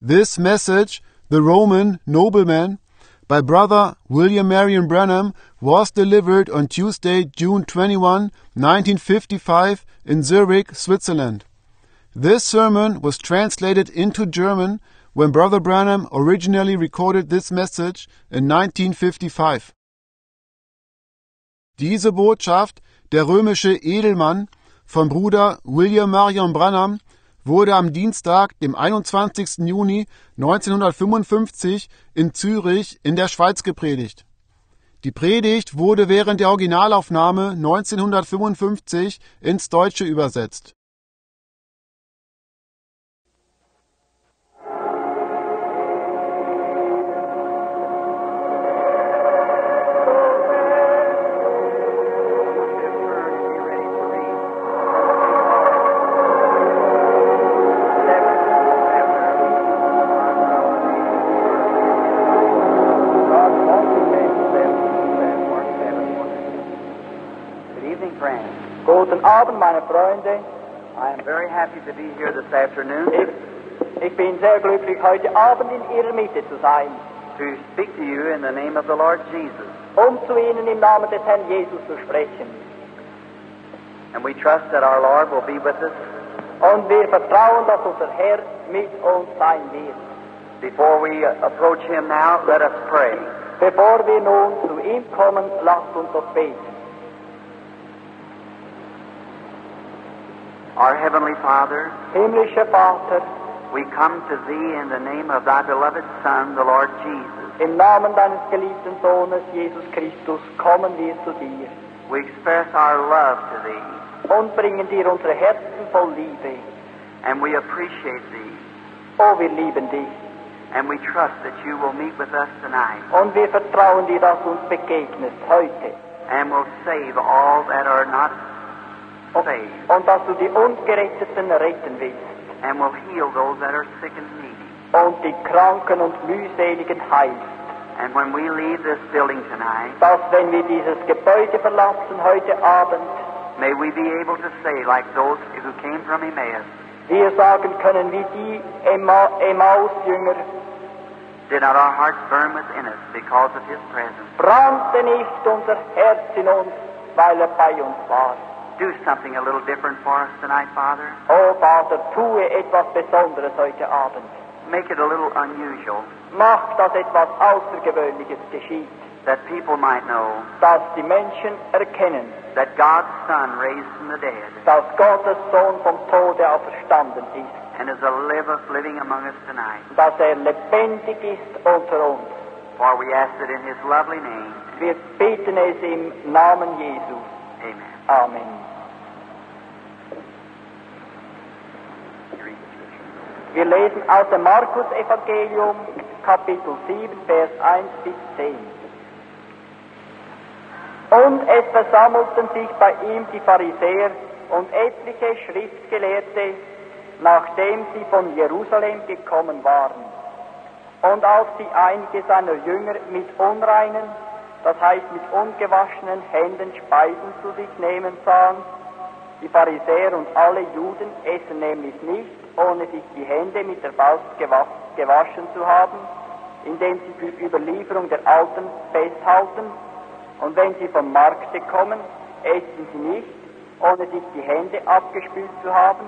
This message, The Roman Nobleman, by Brother William Marion Branham, was delivered on Tuesday, June 21, 1955, in Zurich, Switzerland. This sermon was translated into German when Brother Branham originally recorded this message in 1955. Diese Botschaft, der römische Edelmann, von Bruder William Marion Branham, wurde am Dienstag, dem 21. Juni 1955 in Zürich in der Schweiz gepredigt. Die Predigt wurde während der Originalaufnahme 1955 ins Deutsche übersetzt. Abend, meine Freunde. I am very happy to be here this afternoon Ich, ich bin sehr glücklich, heute Abend in Ihrer Mitte zu sein, to speak to you in the name of the Lord Jesus. um zu Ihnen im Namen des Herrn Jesus zu sprechen. And we trust that our Lord will be with us. Und wir vertrauen, dass unser Herr mit uns sein wird. Before we approach Him now, let us pray. Bevor wir nun zu ihm kommen, lasst uns doch beten. Our Heavenly Father, Himmlischer Vater, we come to Thee in the name of Thy beloved Son, the Lord Jesus. im Namen deines geliebten Sohnes Jesus Christus kommen wir zu dir We express our love to Thee, und bringen dir unsere Herzen voll Liebe. and we appreciate Thee, Oh, wir lieben dich and we trust that You will meet with us tonight, und wir vertrauen dir, dass du uns begegnest heute. and will save all that are not saved, und dass du die Ungeretteten retten willst and will heal those that are sick and needy. und die Kranken und Mühseligen heilst. And when we leave this building tonight, Dass, wenn wir dieses Gebäude verlassen heute Abend, may we be able to say, like those who came from Emmaus, wir sagen können, wie die Emma- Emmaus-Jünger, did not our hearts burn within us because of His presence? brannte nicht unser Herz in uns, weil er bei uns war. Do something a little different for us tonight, Father. Oh Vater, tue etwas Besonderes heute Abend. Make it a little unusual, Mach, dass etwas Außergewöhnliches geschieht, that people might know dass die Menschen erkennen, that God's Son raised from the dead dass Gottes Sohn vom Tode auferstanden ist. and is a living among us tonight. dass er lebendig ist unter uns. For we ask it in His lovely name. Wir beten es im Namen Jesu. Amen. Amen. Wir lesen aus dem Markus-Evangelium, Kapitel 7, Vers 1 bis 10. Und es versammelten sich bei ihm die Pharisäer und etliche Schriftgelehrte, nachdem sie von Jerusalem gekommen waren. Und als sie einige seiner Jünger mit unreinen, das heißt mit ungewaschenen Händen Speisen zu sich nehmen sahen, die Pharisäer und alle Juden essen nämlich nicht, ohne sich die Hände mit der Faust gewa- gewaschen zu haben, indem sie für Überlieferung der Alten festhalten. Und wenn sie vom Markte kommen, essen sie nicht, ohne sich die Hände abgespült zu haben.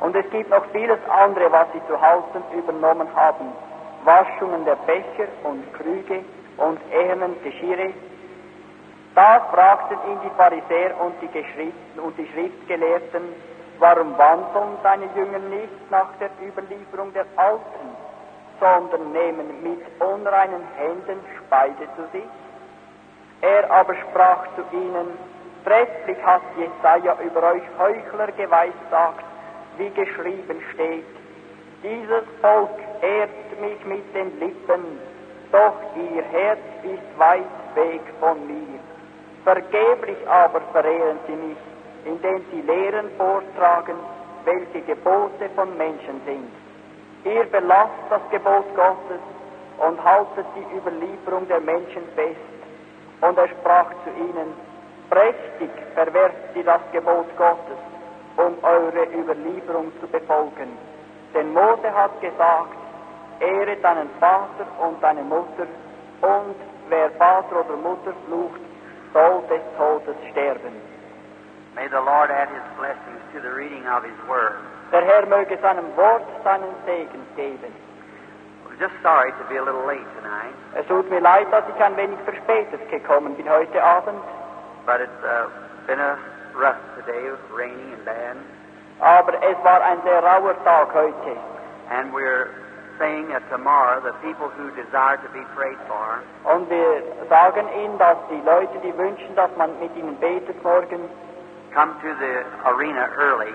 Und es gibt noch vieles andere, was sie zu halten übernommen haben. Waschungen der Becher und Krüge und ehernen Geschirre. Da fragten ihn die Pharisäer und die, Geschriften und die Schriftgelehrten, warum wandeln deine Jünger nicht nach der Überlieferung der Alten, sondern nehmen mit unreinen Händen Speise zu sich? Er aber sprach zu ihnen, trefflich hat Jesaja über euch Heuchler geweissagt, wie geschrieben steht. Dieses Volk ehrt mich mit den Lippen, doch ihr Herz ist weit weg von mir. Vergeblich aber verehren sie mich, indem sie Lehren vortragen, welche Gebote von Menschen sind. Ihr belasst das Gebot Gottes und haltet die Überlieferung der Menschen fest. Und er sprach zu ihnen, prächtig verwerft ihr das Gebot Gottes, um eure Überlieferung zu befolgen. Denn Mose hat gesagt, ehre deinen Vater und deine Mutter, und wer Vater oder Mutter flucht, soll des Todes sterben. May the Lord add his blessings to the reading of his word. Der Herr möge seinem Wort seinen Segen geben. I'm just sorry to be a little late tonight, Es tut mir leid, dass ich ein wenig verspätet gekommen bin heute Abend, but it's uh, been a rough today, rainy and bad, aber es war ein sehr rauer Tag heute. and we're saying that tomorrow the people who desire to be prayed for Und wir sagen Ihnen, dass die Leute, die wünschen, dass man mit ihnen betet morgen, come to the arena early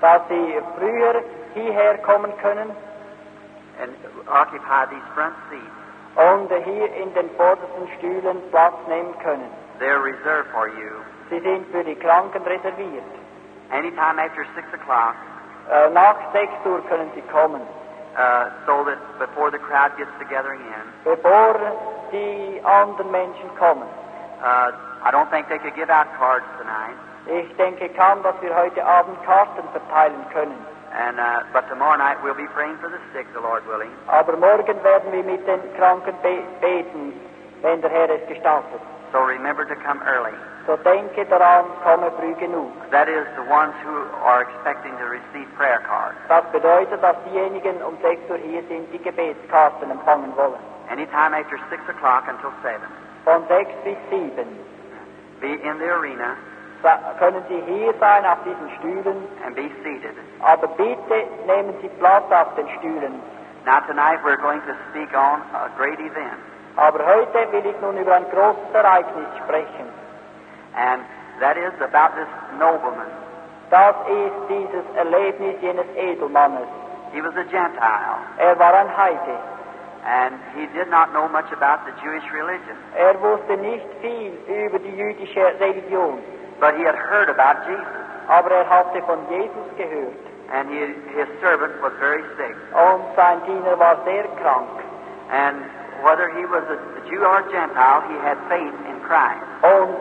dass sie früher hierher kommen können and occupy these front seats. und hier in den vordersten Stühlen Platz nehmen können. They're reserved for you. Sie sind für die Kranken reserviert. Anytime after 6 o'clock, Äh, nach 6 Uhr können Sie kommen, uh, so that before the crowd gets together again, bevor die anderen Menschen kommen. uh, I don't think they could give out cards tonight. Ich denke kaum, dass wir heute Abend Karten verteilen können. And uh, but tomorrow night we'll be praying for the sick, the Lord willing. Aber morgen werden wir mit den Kranken be beten, wenn der Herr es gestattet. So remember to come early. So denke daran, komme früh genug. That is the ones who are expecting to receive prayer cards. Das bedeutet, dass diejenigen um 6 Uhr hier sind, die Gebetskarten empfangen wollen. Anytime after 6 o'clock until 7. Von 6 bis 7 Be in the arena können Sie hier sein auf diesen Stühlen, and be seated. aber bitte nehmen Sie Platz auf den Stühlen. Now tonight we're going to speak on a great event. Aber heute will ich nun über ein großes Ereignis sprechen. And that is about this nobleman. Das ist dieses Erlebnis jenes Edelmannes. He was a Gentile, Er war ein Heide. and he did not know much about the Jewish religion. Er wusste nicht viel über die jüdische Religion, But he had heard about Jesus, aber er hatte von Jesus gehört. and he, his servant was very sick. Und sein Diener war sehr krank. And whether he was a Jew or a Gentile, he had faith in Christ. Und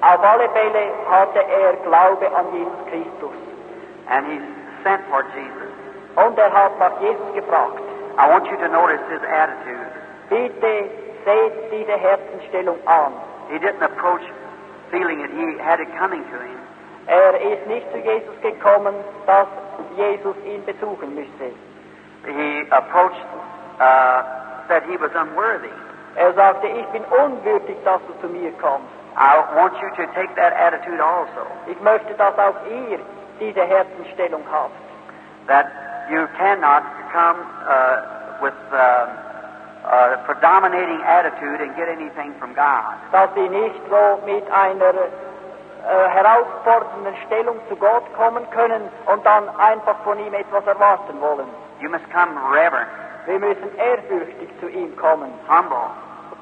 auf alle Fälle hatte er Glaube an Jesus Christus. And he sent for Jesus. Und er hat nach Jesus gefragt. I want you to notice his attitude. Bitte seht diese Herzensstellung an. He didn't approach feeling that he had it coming to him. Er ist nicht zu Jesus gekommen, dass Jesus ihn besuchen müsse. He approached, uh, said he was unworthy. Er sagte, ich bin unwürdig, dass du zu mir kommst. I want you to take that attitude also. Ich möchte, dass auch ihr diese Herzensstellung habt. That you cannot come uh, with uh, a predominating attitude and get anything from God. Dass sie nicht so mit einer äh, herausfordernden Stellung zu Gott kommen können und dann einfach von ihm etwas erwarten wollen. You must come reverent, Wir müssen ehrfürchtig zu ihm kommen, humble,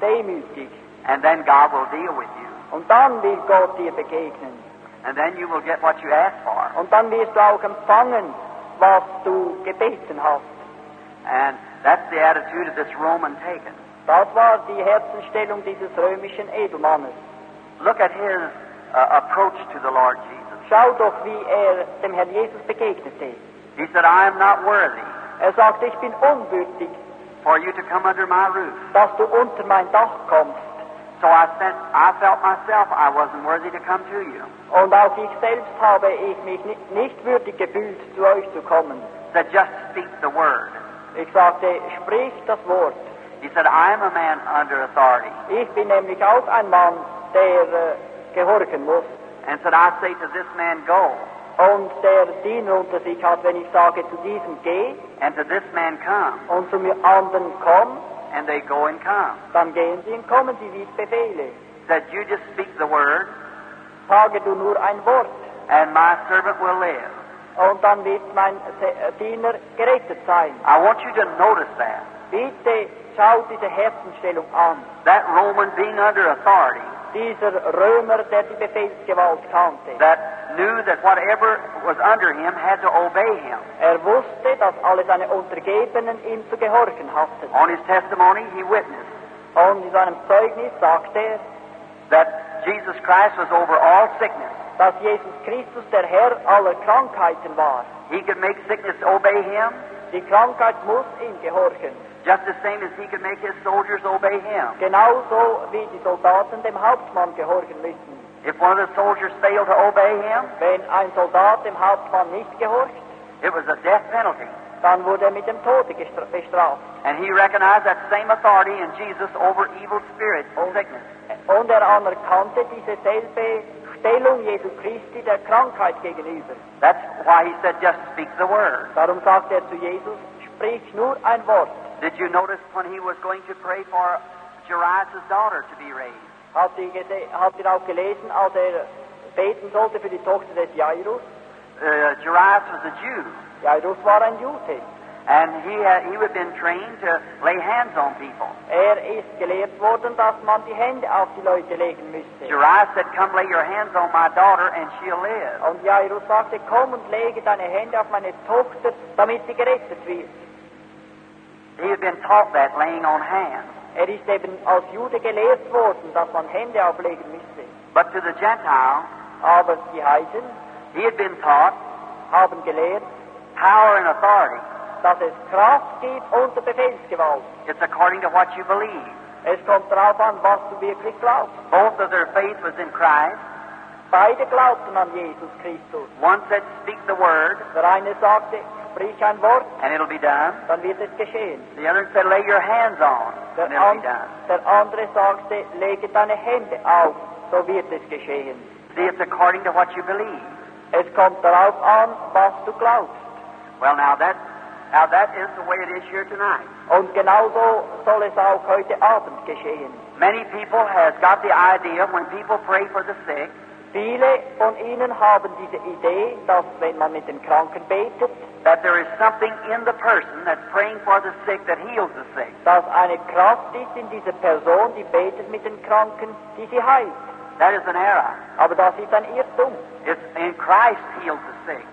demütig. and then God will deal with you. Und dann will Gott dir begegnen. And then you will get what you ask for. Und dann wirst du auch empfangen, was du gebeten hast. And that's the attitude of this Roman pagan. Das war die Herzensstellung dieses römischen Edelmannes. Look at his uh, approach to the Lord Jesus. Schau doch, wie er dem Herrn Jesus begegnete. He said, I am not worthy Er sagte, ich bin unwürdig, for you to come under my roof. dass du unter mein Dach kommst. So I sent, I felt myself I wasn't worthy to come to you. Und auch ich selbst habe ich mich nicht würdig gefühlt, zu euch zu kommen. Said, just speak the word. Ich sagte, sprich das Wort. He said, I am a man under authority. Ich bin nämlich auch ein Mann, der äh, gehorchen muss. And said, I say to this man, go. Und der Diener unter sich hat, wenn ich sage, zu diesem geh And to this man, come. und zu mir anderen komm, And they go and come. dann gehen sie und kommen sie, wie ich befehle. Said, you just speak the word, Sage du nur ein Wort and my servant will live. Und dann wird mein äh, Diener gerettet sein. I want you to notice that. Bitte schau diese Herzensstellung an. That Roman being under authority, Dieser Römer, der die Befehlsgewalt kannte, that knew that whatever was under him had to obey him. er wusste, dass alle seine Untergebenen ihm zu gehorchen hatten. On his testimony, he witnessed Und in seinem Zeugnis sagte er, that Jesus Christ was over all sickness. Dass Jesus Christus der Herr aller Krankheiten war. He could make sickness obey him, Die Krankheit muss ihm gehorchen. just the same as he could make his soldiers obey him. Genauso wie die Soldaten dem Hauptmann gehorchen müssen. If one of the soldiers failed to obey him, Wenn ein Soldat dem Hauptmann nicht gehorcht, it was a death penalty. dann wurde er mit dem Tode bestraft. And he recognized that same authority in Jesus over evil spirits and sickness. Und er anerkannte diese selbe Jesu Christi der Krankheit gegenüber. That's why he said, just speak the word. Darum sagt er zu Jesus, sprich nur ein Wort. Did you notice when he was going to pray for Jairus' daughter to be raised? Habt ihr, habt ihr auch gelesen, als er beten sollte für die Tochter des Jairus? Uh, Jairus was a Jew, Jairus war ein Jude. And he had, he had been trained to lay hands on people. Er ist gelehrt worden, dass man die Hände auf die Leute legen müsste. Jairus said, Come lay your hands on my daughter, and she'll live. Und Jairus sagte, komm und lege deine Hände auf meine Tochter, damit sie gerettet wird. He had been taught that, laying on hands. Er ist eben als Jude gelehrt worden, dass man Hände auflegen müsste. But to the Gentile, Aber die Heiden he had been taught haben gelehrt, power and authority. Dass es Kraft gibt Befehlsgewalt. It's according to what you believe. Es kommt darauf er an, was du wirklich glaubst. Both of their faith was in Christ. Beide glaubten an Jesus Christus. One said, Speak the word, Der eine sagte, sprich ein Wort, and it'll be done. dann wird es geschehen. The other said, Lay your hands on, Der, and it'll be done. der andere sagte, lege deine Hände auf, so wird es geschehen. See, it's according to what you believe. Es kommt darauf er an, was du glaubst. Well, now that now that is the way it is here tonight. Und genauso soll es auch heute Abend geschehen. Many people has got the idea when people pray for the sick, Viele von ihnen haben diese Idee, dass wenn man mit den Kranken betet, that there is something in the person that's praying for the sick that heals the sick. dass eine Kraft ist in dieser Person, die betet mit den Kranken, die sie heilt. That is an error. Aber das ist ein Irrtum. It's in Christ heals the sick.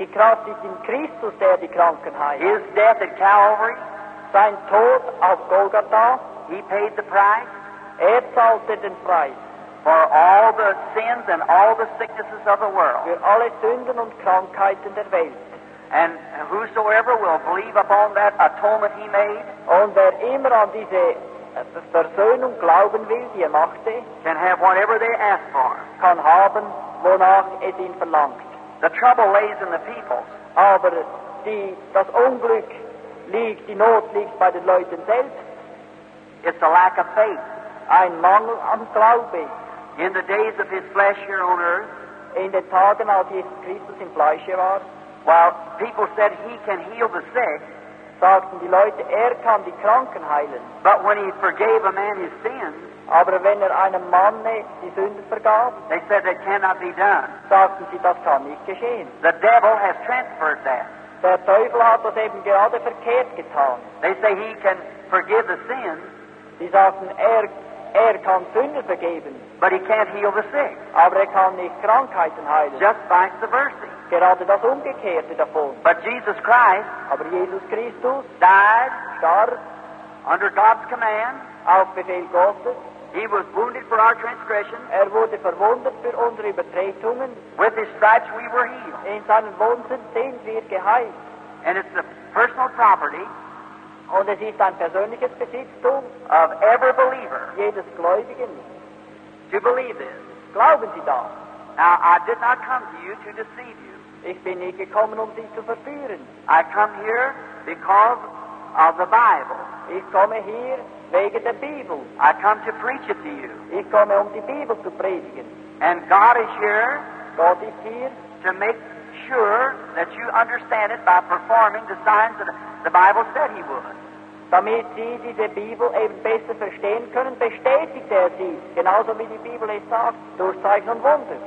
Die Kraft ist in Christus, der die Kranken heilt. His death at Calvary, Sein Tod auf Golgatha, He paid the price er zahlte den Preis for all the sins and all the sicknesses of the world. für alle Sünden und Krankheiten der Welt. And whosoever will believe upon that atonement He made Und wer immer an diese Versöhnung glauben will, die er machte, can have whatever they ask for. kann haben, wonach es ihn verlangt. The trouble lays in the people. Aber die, das Unglück liegt, die Not liegt bei den Leuten selbst. It's a lack of faith. Ein Mangel an Glaube. In the days of His flesh here on earth, In den Tagen, als Jesus Christus im Fleische war, while people said He can heal the sick, sagten die Leute, er kann die Kranken heilen. but when He forgave a man his sins, Aber wenn er einem Manne die Sünden vergab, they said that cannot be done. sagten sie, das kann nicht geschehen. The devil has transferred that. Der Teufel hat das eben gerade verkehrt getan. They say He can forgive the sins, Sie sagten, er, er kann Sünden vergeben, but He can't heal the sick. aber er kann nicht Krankheiten heilen. Just vice versa. Gerade das Umgekehrte davon. But Jesus Christ Aber Jesus Christus died starb under God's command. auf Befehl Gottes. He was wounded for our transgressions. Er wurde verwundet für unsere Übertretungen. With His stripes we were healed. In seinen Wunden sind wir geheilt. And it's the personal property Und es ist ein persönliches Besitztum of every believer jedes Gläubigen. to believe this. Glauben Sie das? Now, I did not come to you to deceive you. Ich bin nicht gekommen, um Sie zu verführen. I come here because of the Bible. Ich komme hier wegen der Bibel. I come to preach it to you. Ich komme, um die Bibel zu predigen. And God is here Gott ist hier, to make sure that you understand it by performing the signs that the Bible said He would. damit Sie diese Bibel eben besser verstehen können, bestätigt er sie, genauso wie die Bibel es sagt, durch Zeichen und Wunder.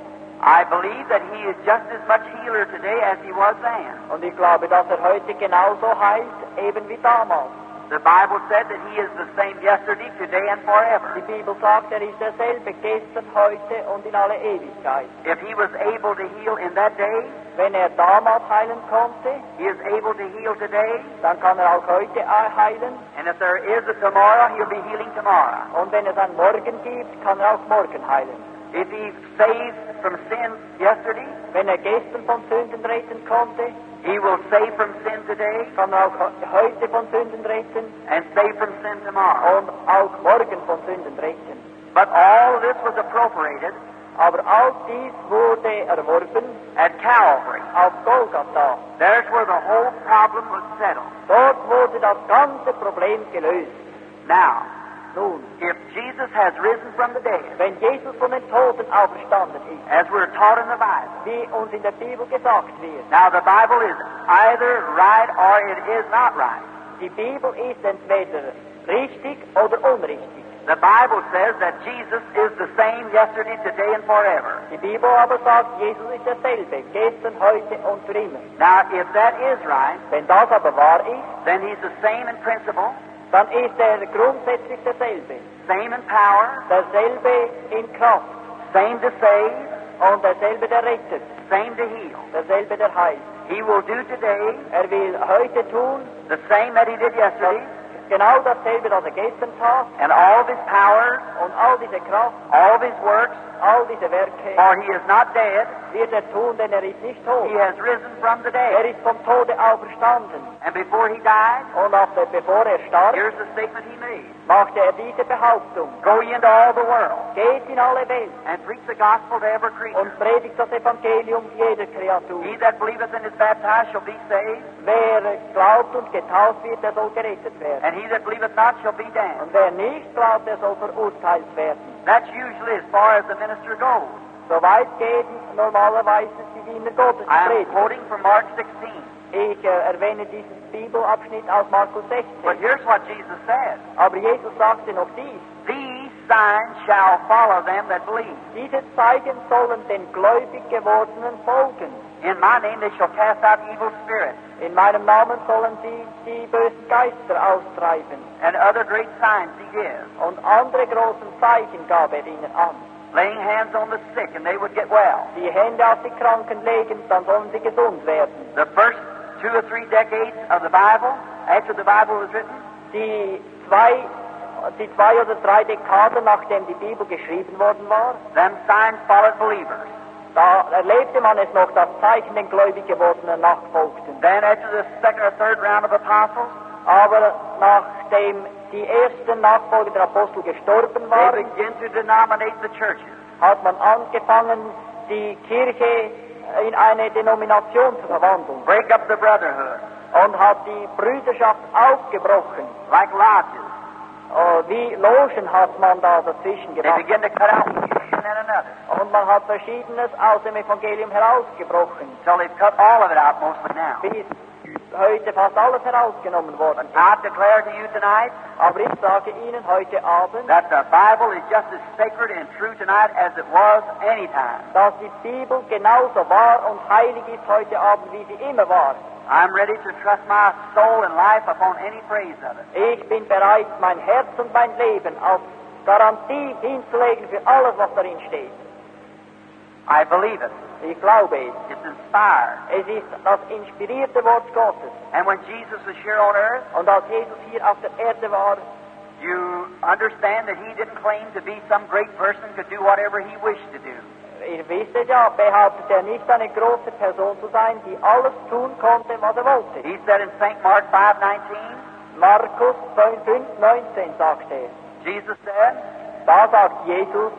I believe that He is just as much healer today as He was then. Und ich glaube, dass er heute genauso heilt, eben wie damals. The Bible said that He is the same yesterday, today, and forever. Die Bibel sagt, er ist derselbe gestern, heute und in alle Ewigkeit. If He was able to heal in that day, Wenn er damals heilen konnte, He is able to heal today. dann kann er auch heute heilen. And if there is a tomorrow, He'll be healing tomorrow. Und wenn es einen Morgen gibt, kann er auch morgen heilen. If He saved from sin yesterday, Wenn er gestern von Sünden retten konnte, He will save from sin today kann auch heute von Sünden retten and save from sin tomorrow. und auch morgen von Sünden retten. But all this was appropriated Aber all dies wurde erworben at Calvary. auf Golgatha. There's where the whole problem was settled. Dort wurde das ganze Problem gelöst. Now, if Jesus has risen from the dead, wenn Jesus von den Toten auferstanden ist, as we're taught in the Bible, wie uns in der Bibel gesagt wird, now the Bible is either right or it is not right. die Bibel ist entweder richtig oder unrichtig. The Bible says that Jesus is the same yesterday, today, and forever. Die Bibel aber sagt, Jesus ist derselbe, gestern, heute und für immer. Now, if that is right, Wenn das aber wahr ist, then He's the same in principle, dann ist er grundsätzlich derselbe. same in power, Derselbe in Kraft same to save, und derselbe der rettet, same to heal. derselbe der heilt. He will do today Er will heute tun, the same that He did yesterday, genau dasselbe, was er gestern tat and all of His powers, und all diese Kraft, all of His works, all diese Werke for He is not dead, wird er tun, denn er ist nicht tot. He has risen from the Er dead. ist vom Tode auferstanden. And before He died, Und auf der, bevor er starb, here's the statement He made machte er diese Behauptung. Go ye into all the world Geht in alle Welt and preach the gospel to every creature. und predigt das Evangelium jeder Kreatur. He that believeth and is baptized shall be saved, Wer glaubt und getauft wird, der soll gerettet werden. and he that believeth not shall be damned. Und wer nicht glaubt, der soll verurteilt werden. That's usually as far as the minister goes. Soweit geht normalerweise die Diener Gottes I am quoting from Mark 16. Ich äh, erwähne diesen Bibelabschnitt aus Markus 16. But here's what Jesus said Aber Jesus sagte noch dies. These signs shall follow them that believe. Diese Zeichen sollen den gläubig gewordenen folgen. In my name they shall cast out evil spirits, In meinem Namen sollen sie die bösen Geister austreiben. and other great signs he gives, Und andere großen Zeichen gab er ihnen an. laying hands on the sick, and they would get well. Die Hände auf die Kranken legen, dann sollen sie gesund werden. The first two or three decades of the Bible, after the Bible was written, Die zwei, die zwei oder drei Dekaden, nachdem die Bibel geschrieben worden war, them signs followed believers. Da erlebte man es noch, dass Zeichen den gläubig gewordenen nachfolgten. Then after the second or third round of apostles, Aber nachdem die ersten Nachfolger der Apostel gestorben they waren, began to denominate the churches. hat man angefangen, die Kirche in eine Denomination zu verwandeln break up the brotherhood, und hat die Brüderschaft aufgebrochen. like lodges. Äh, Wie Logen hat man da dazwischen They gemacht. begin to cut out one and then another, Und man hat Verschiedenes aus dem Evangelium herausgebrochen, until they've cut all of it out mostly now. bis heute fast alles herausgenommen worden ist. I declare to you tonight Aber ich sage Ihnen heute Abend, that the Bible is just as sacred and true tonight as it was any time. dass die Bibel genauso wahr und heilig ist heute Abend, wie sie immer war. I'm ready to trust my soul and life upon any phrase of it. Ich bin bereit, mein Herz und mein Leben als Garantie hinzulegen für alles, was darin steht. I believe it. Ich glaube es. It's inspired. Es ist das inspirierte Wort Gottes. And when Jesus was here on earth, Und als Jesus hier auf der Erde war, you understand that he didn't claim to be some great person, could do whatever he wished to do. Ihr wisst es ja, behauptet er nicht eine große Person zu sein, die alles tun konnte, was er wollte. He said in St. Mark 5:19, Markus 5, 19 sagt er. Jesus said, Da sagt Jesus,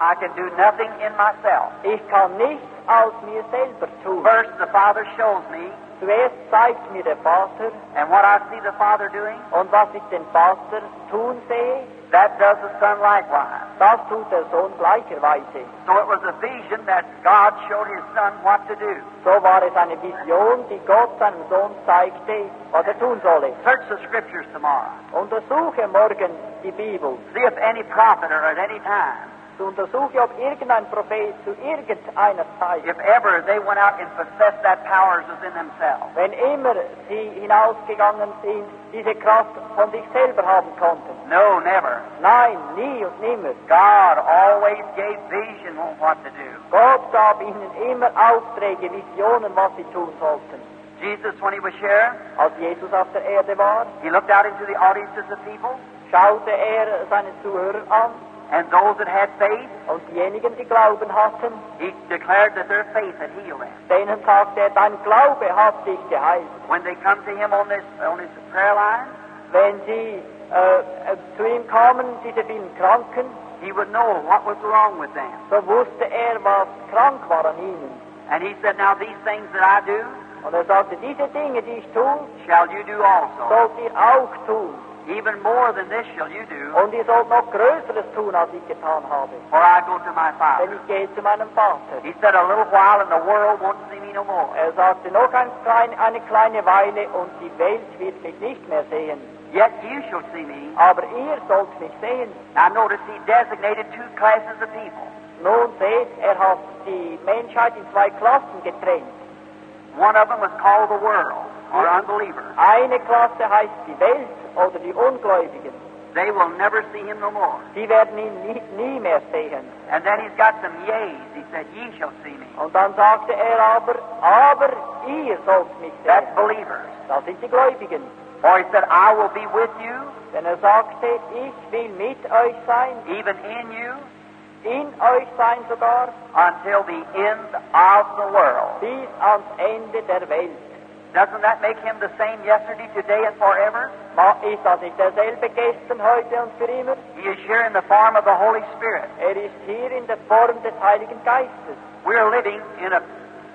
I can do nothing in myself. ich kann nichts aus mir selber tun. First, the Father shows me, Zuerst zeigt mir der Vater, and what I see the Father doing, und was ich den Vater tun sehe, that does the Son likewise. das tut der Sohn gleicherweise. So it was a vision that God showed His Son what to do. So war es eine Vision, die Gott seinem Sohn zeigte, was er tun solle. Search the Scriptures tomorrow. Untersuche morgen die Bibel. See if any prophet or at any time, Du untersuche, ob irgendein Prophet zu irgendeiner Zeit, if ever they went out and possessed that power within themselves. wenn immer sie hinausgegangen sind, diese Kraft von sich selber haben konnten. No, never. Nein, nie und nimmer. God always gave vision on what to do. Gott gab ihnen immer Aufträge, Visionen, was sie tun sollten. Jesus, when He was here, Als Jesus auf der Erde war, He looked out into the audiences of people, schaute er seine Zuhörer an And those that had faith, Und diejenigen, die Glauben hatten, he declared that their faith had healed them. denen sagte er, dein Glaube hat dich geheilt. When they come to him on this on his prayer line, Wenn sie äh, äh, zu ihm kamen, diese vielen Kranken, he would know what was wrong with them. so wusste er, was krank war an ihnen. And he said, Now these things that I do, Und er sagte, diese Dinge, die ich tue, shall you do also. sollt ihr auch tun. Even more than this shall you do, Und ihr sollt noch Größeres tun, als ich getan habe. Or I go to my father. Denn ich gehe zu meinem Vater. He said, A little while and the world won't see me no more. Er sagte, noch ein klein, eine kleine Weile und die Welt wird mich nicht mehr sehen. Yet you shall see me. Aber ihr sollt mich sehen. Now notice he designated two classes of people. Nun seht, er hat die Menschheit in zwei Klassen getrennt. One of them was called the world, or unbeliever. Eine Klasse heißt die Welt oder die Ungläubigen. They will never see him no more. Die werden ihn nie, nie mehr sehen. And then he's got some yeas. He said, Ye shall see me. Und dann sagte er aber, aber ihr sollt mich That's sehen. believers. Das sind die Gläubigen. Or he said, I will be with you, Denn er sagte, ich will mit euch sein, even in you, in euch sein sogar, until the end of the world. bis ans Ende der Welt. Doesn't that make him the same yesterday, today, and forever? Ist das nicht derselbe gestern, heute und für immer? He is here in the form of the Holy Spirit. Er ist hier in der Form des Heiligen Geistes. We are living in a,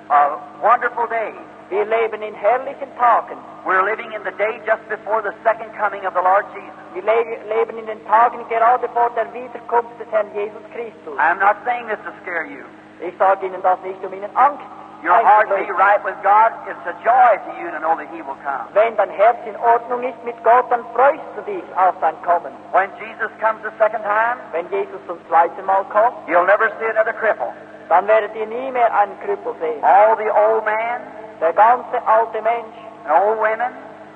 a wonderful day. Wir leben in herrlichen Tagen. We're living in the day just before the second coming of the Lord Jesus. Wir le leben in den Tagen gerade vor der Wiederkunft des Herrn Jesus Christus. I'm not saying this to scare you. Ich sage Ihnen das nicht, um Ihnen Angst Your heart be right with God. It's a joy to you to know that He will come. Wenn dein Herz in Ordnung ist mit Gott, dann freust du dich auf sein Kommen. When Jesus comes the second time, Wenn Jesus zum zweiten Mal kommt, you'll never see another cripple. dann werdet ihr nie mehr einen Krüppel sehen. All the old man, Der ganze alte Mensch and old women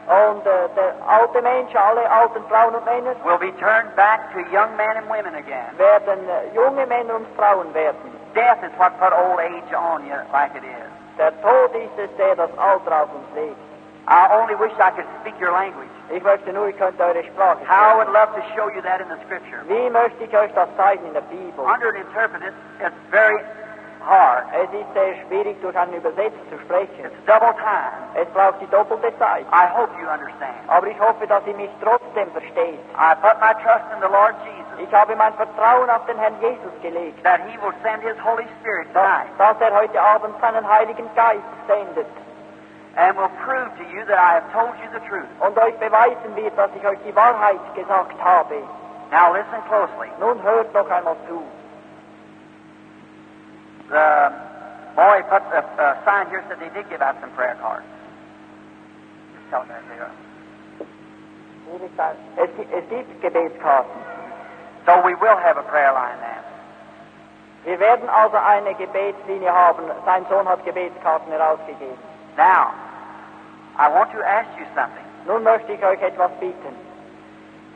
und äh, der alte Mensch, alle alten Frauen und Männer, will be turned back to young men and women again. werden äh, junge Männer und Frauen werden. Death is what put old age on you like it is. Der Tod ist es, der das Alter auf uns legt. I only wish I could speak your language. Ich möchte nur, ihr könnt eure Sprache How I would love to show you that in the Scripture. Wie möchte ich euch das zeigen in der Bibel? Under an interpreter, it's very hard. Es ist sehr schwierig, durch einen Übersetzer zu sprechen. It's double time. Es braucht die doppelte Zeit. I hope you understand. Aber ich hoffe, dass ihr mich trotzdem versteht. I put my trust in the Lord Jesus Ich habe mein Vertrauen auf den Herrn Jesus gelegt, that He will send His Holy Spirit dass, tonight dass er heute Abend seinen Heiligen Geist sendet and will prove to you that I have told you the truth. und euch beweisen wird, dass ich euch die Wahrheit gesagt habe. Now listen closely. Nun hört noch einmal zu. The boy put a, a uh, sign here said they did give out some prayer cards. Just tell them that they are. Es, es gibt Gebetskarten. So we will have a prayer line then. Wir werden also eine Gebetslinie haben. Sein Sohn hat Gebetskarten herausgegeben. Now, I want to ask you something. Nun möchte ich euch etwas bieten.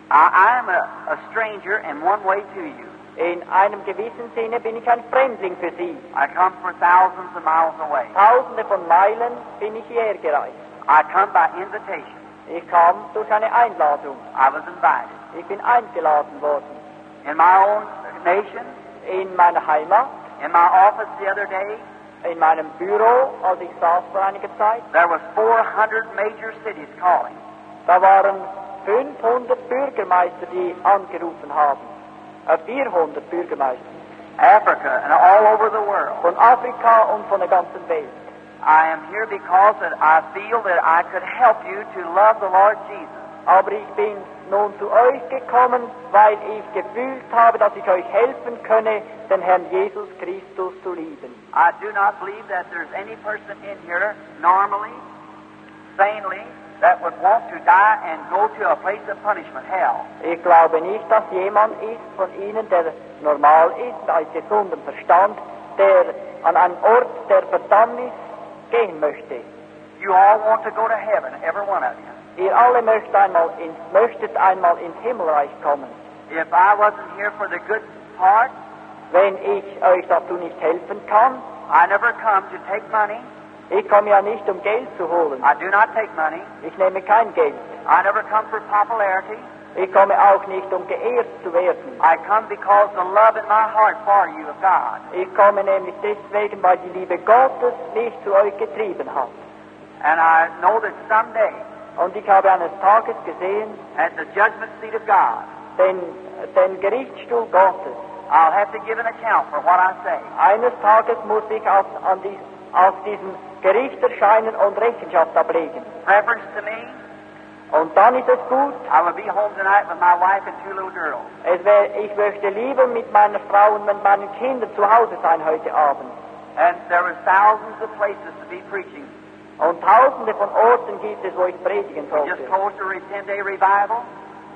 I, I am a, a stranger in one way to you. In einem gewissen Sinne bin ich ein Fremdling für Sie. I come from thousands of miles away. Tausende von Meilen bin ich hierher gereist. I come by invitation. Ich kam durch eine Einladung. I was invited. Ich bin eingeladen worden. In my own nation, In meiner Heimat, in my office the other day, in meinem Büro, als ich saß vor einiger Zeit, there was 400 major cities calling. da waren 500 Bürgermeister, die angerufen haben. Äh, 400 Bürgermeister. Africa and all over the world. Von Afrika und von der ganzen Welt. I am here because that I feel that I could help you to love the Lord Jesus. Aber ich bin nun zu euch gekommen, weil ich gefühlt habe, dass ich euch helfen könne, den Herrn Jesus Christus zu lieben. I do not believe that there's any person in here normally, sanely, that would want to die and go to a place of punishment, hell. Ich glaube nicht, dass jemand ist von Ihnen, der normal ist, bei gesundem Verstand, der an einen Ort der Verdammnis gehen möchte. You all want to go to heaven, every one of you. Ihr alle möchtet einmal ins, möchtet einmal ins Himmelreich kommen. If I wasn't here for the good part, Wenn ich euch dazu nicht helfen kann, I never come to take money. Ich komme ja nicht, um Geld zu holen. I do not take money. Ich nehme kein Geld. I never come for popularity. Ich komme auch nicht, um geehrt zu werden. I come because the love in my heart for you of God. Ich komme nämlich deswegen, weil die Liebe Gottes mich zu euch getrieben hat. And I know that someday, Und ich habe eines Tages gesehen, at the judgment seat of God, den, den Gerichtsstuhl Gottes. I'll have to give an account for what I say. Eines Tages muss ich auf, an dies, auf diesem Gericht erscheinen und Rechenschaft ablegen. Preference to me, Und dann ist es gut, es wär, ich möchte lieber mit meiner Frau und mit meinen Kindern zu Hause sein heute Abend. Und tausende von Orten gibt es, wo ich predigen sollte. closed a 10-day revival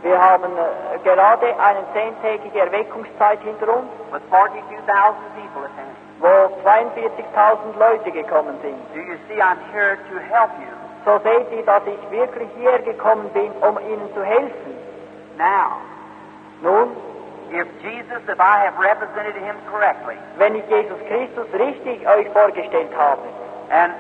Wir haben äh, gerade eine zehntägige Erweckungszeit hinter uns, with 42,000 people attending. Wo 42.000 Leute gekommen sind. Do you see I'm here to help you? So seht ihr, dass ich wirklich hierher gekommen bin, um ihnen zu helfen. Now, Nun, if Jesus, if I have represented him correctly, wenn ich Jesus Christus richtig euch vorgestellt habe, and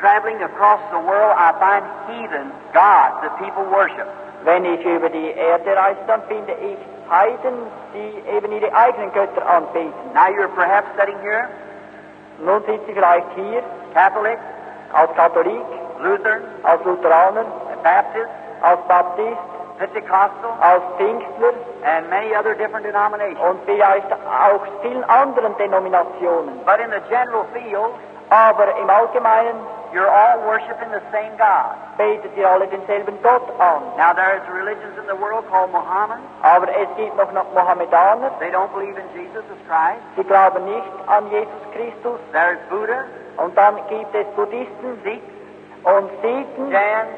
traveling across the world, I find heathen gods that people worship. Wenn ich über die Erde reise, dann finde ich Heiden, die eben ihre eigenen Götter anbeten. Now you're perhaps sitting here, Nun sind sie vielleicht hier. Catholic, als Katholik, Lutheran, als Lutheraner, Baptist, als Baptist, Pentecostal, als Pfingstler. And many other different denominations. und vielleicht auch vielen anderen Denominationen. But in the general field, Aber im Allgemeinen you're all worshiping the same God. betet ihr alle denselben Gott an. Now there's religions in the world called Muhammad. Aber es gibt noch Mohammedaner, They don't believe in Jesus as Christ. sie glauben nicht an Jesus Christus. There's Buddha, Und dann gibt es Buddhisten Sikhs, und Sikhen Jains,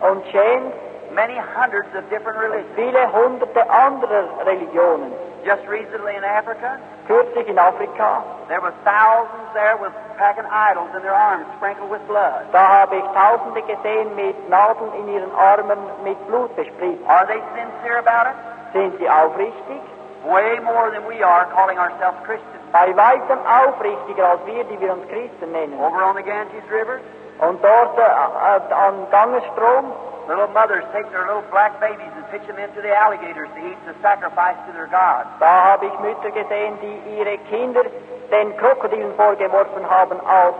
und Jains, many hundreds of different religions. viele hunderte anderer Religionen. Just recently in Africa, Kürzlich in Afrika, there were thousands there with packing idols in their arms sprinkled with blood. da habe ich Tausende gesehen mit Nadeln in ihren Armen mit Blut bespritzt. Are they sincere about it? Sind sie aufrichtig? Way more than we are calling ourselves Christians. Bei weitem aufrichtiger als wir, die wir uns Christen nennen. Over on the Ganges River, Und dort äh, äh, eh, am Gangesstrom, little mothers take their little black babies pitch them into the alligators to eat to sacrifice to their gods. da habe ich Mütter gesehen, die ihre Kinder den Krokodilen vorgeworfen haben als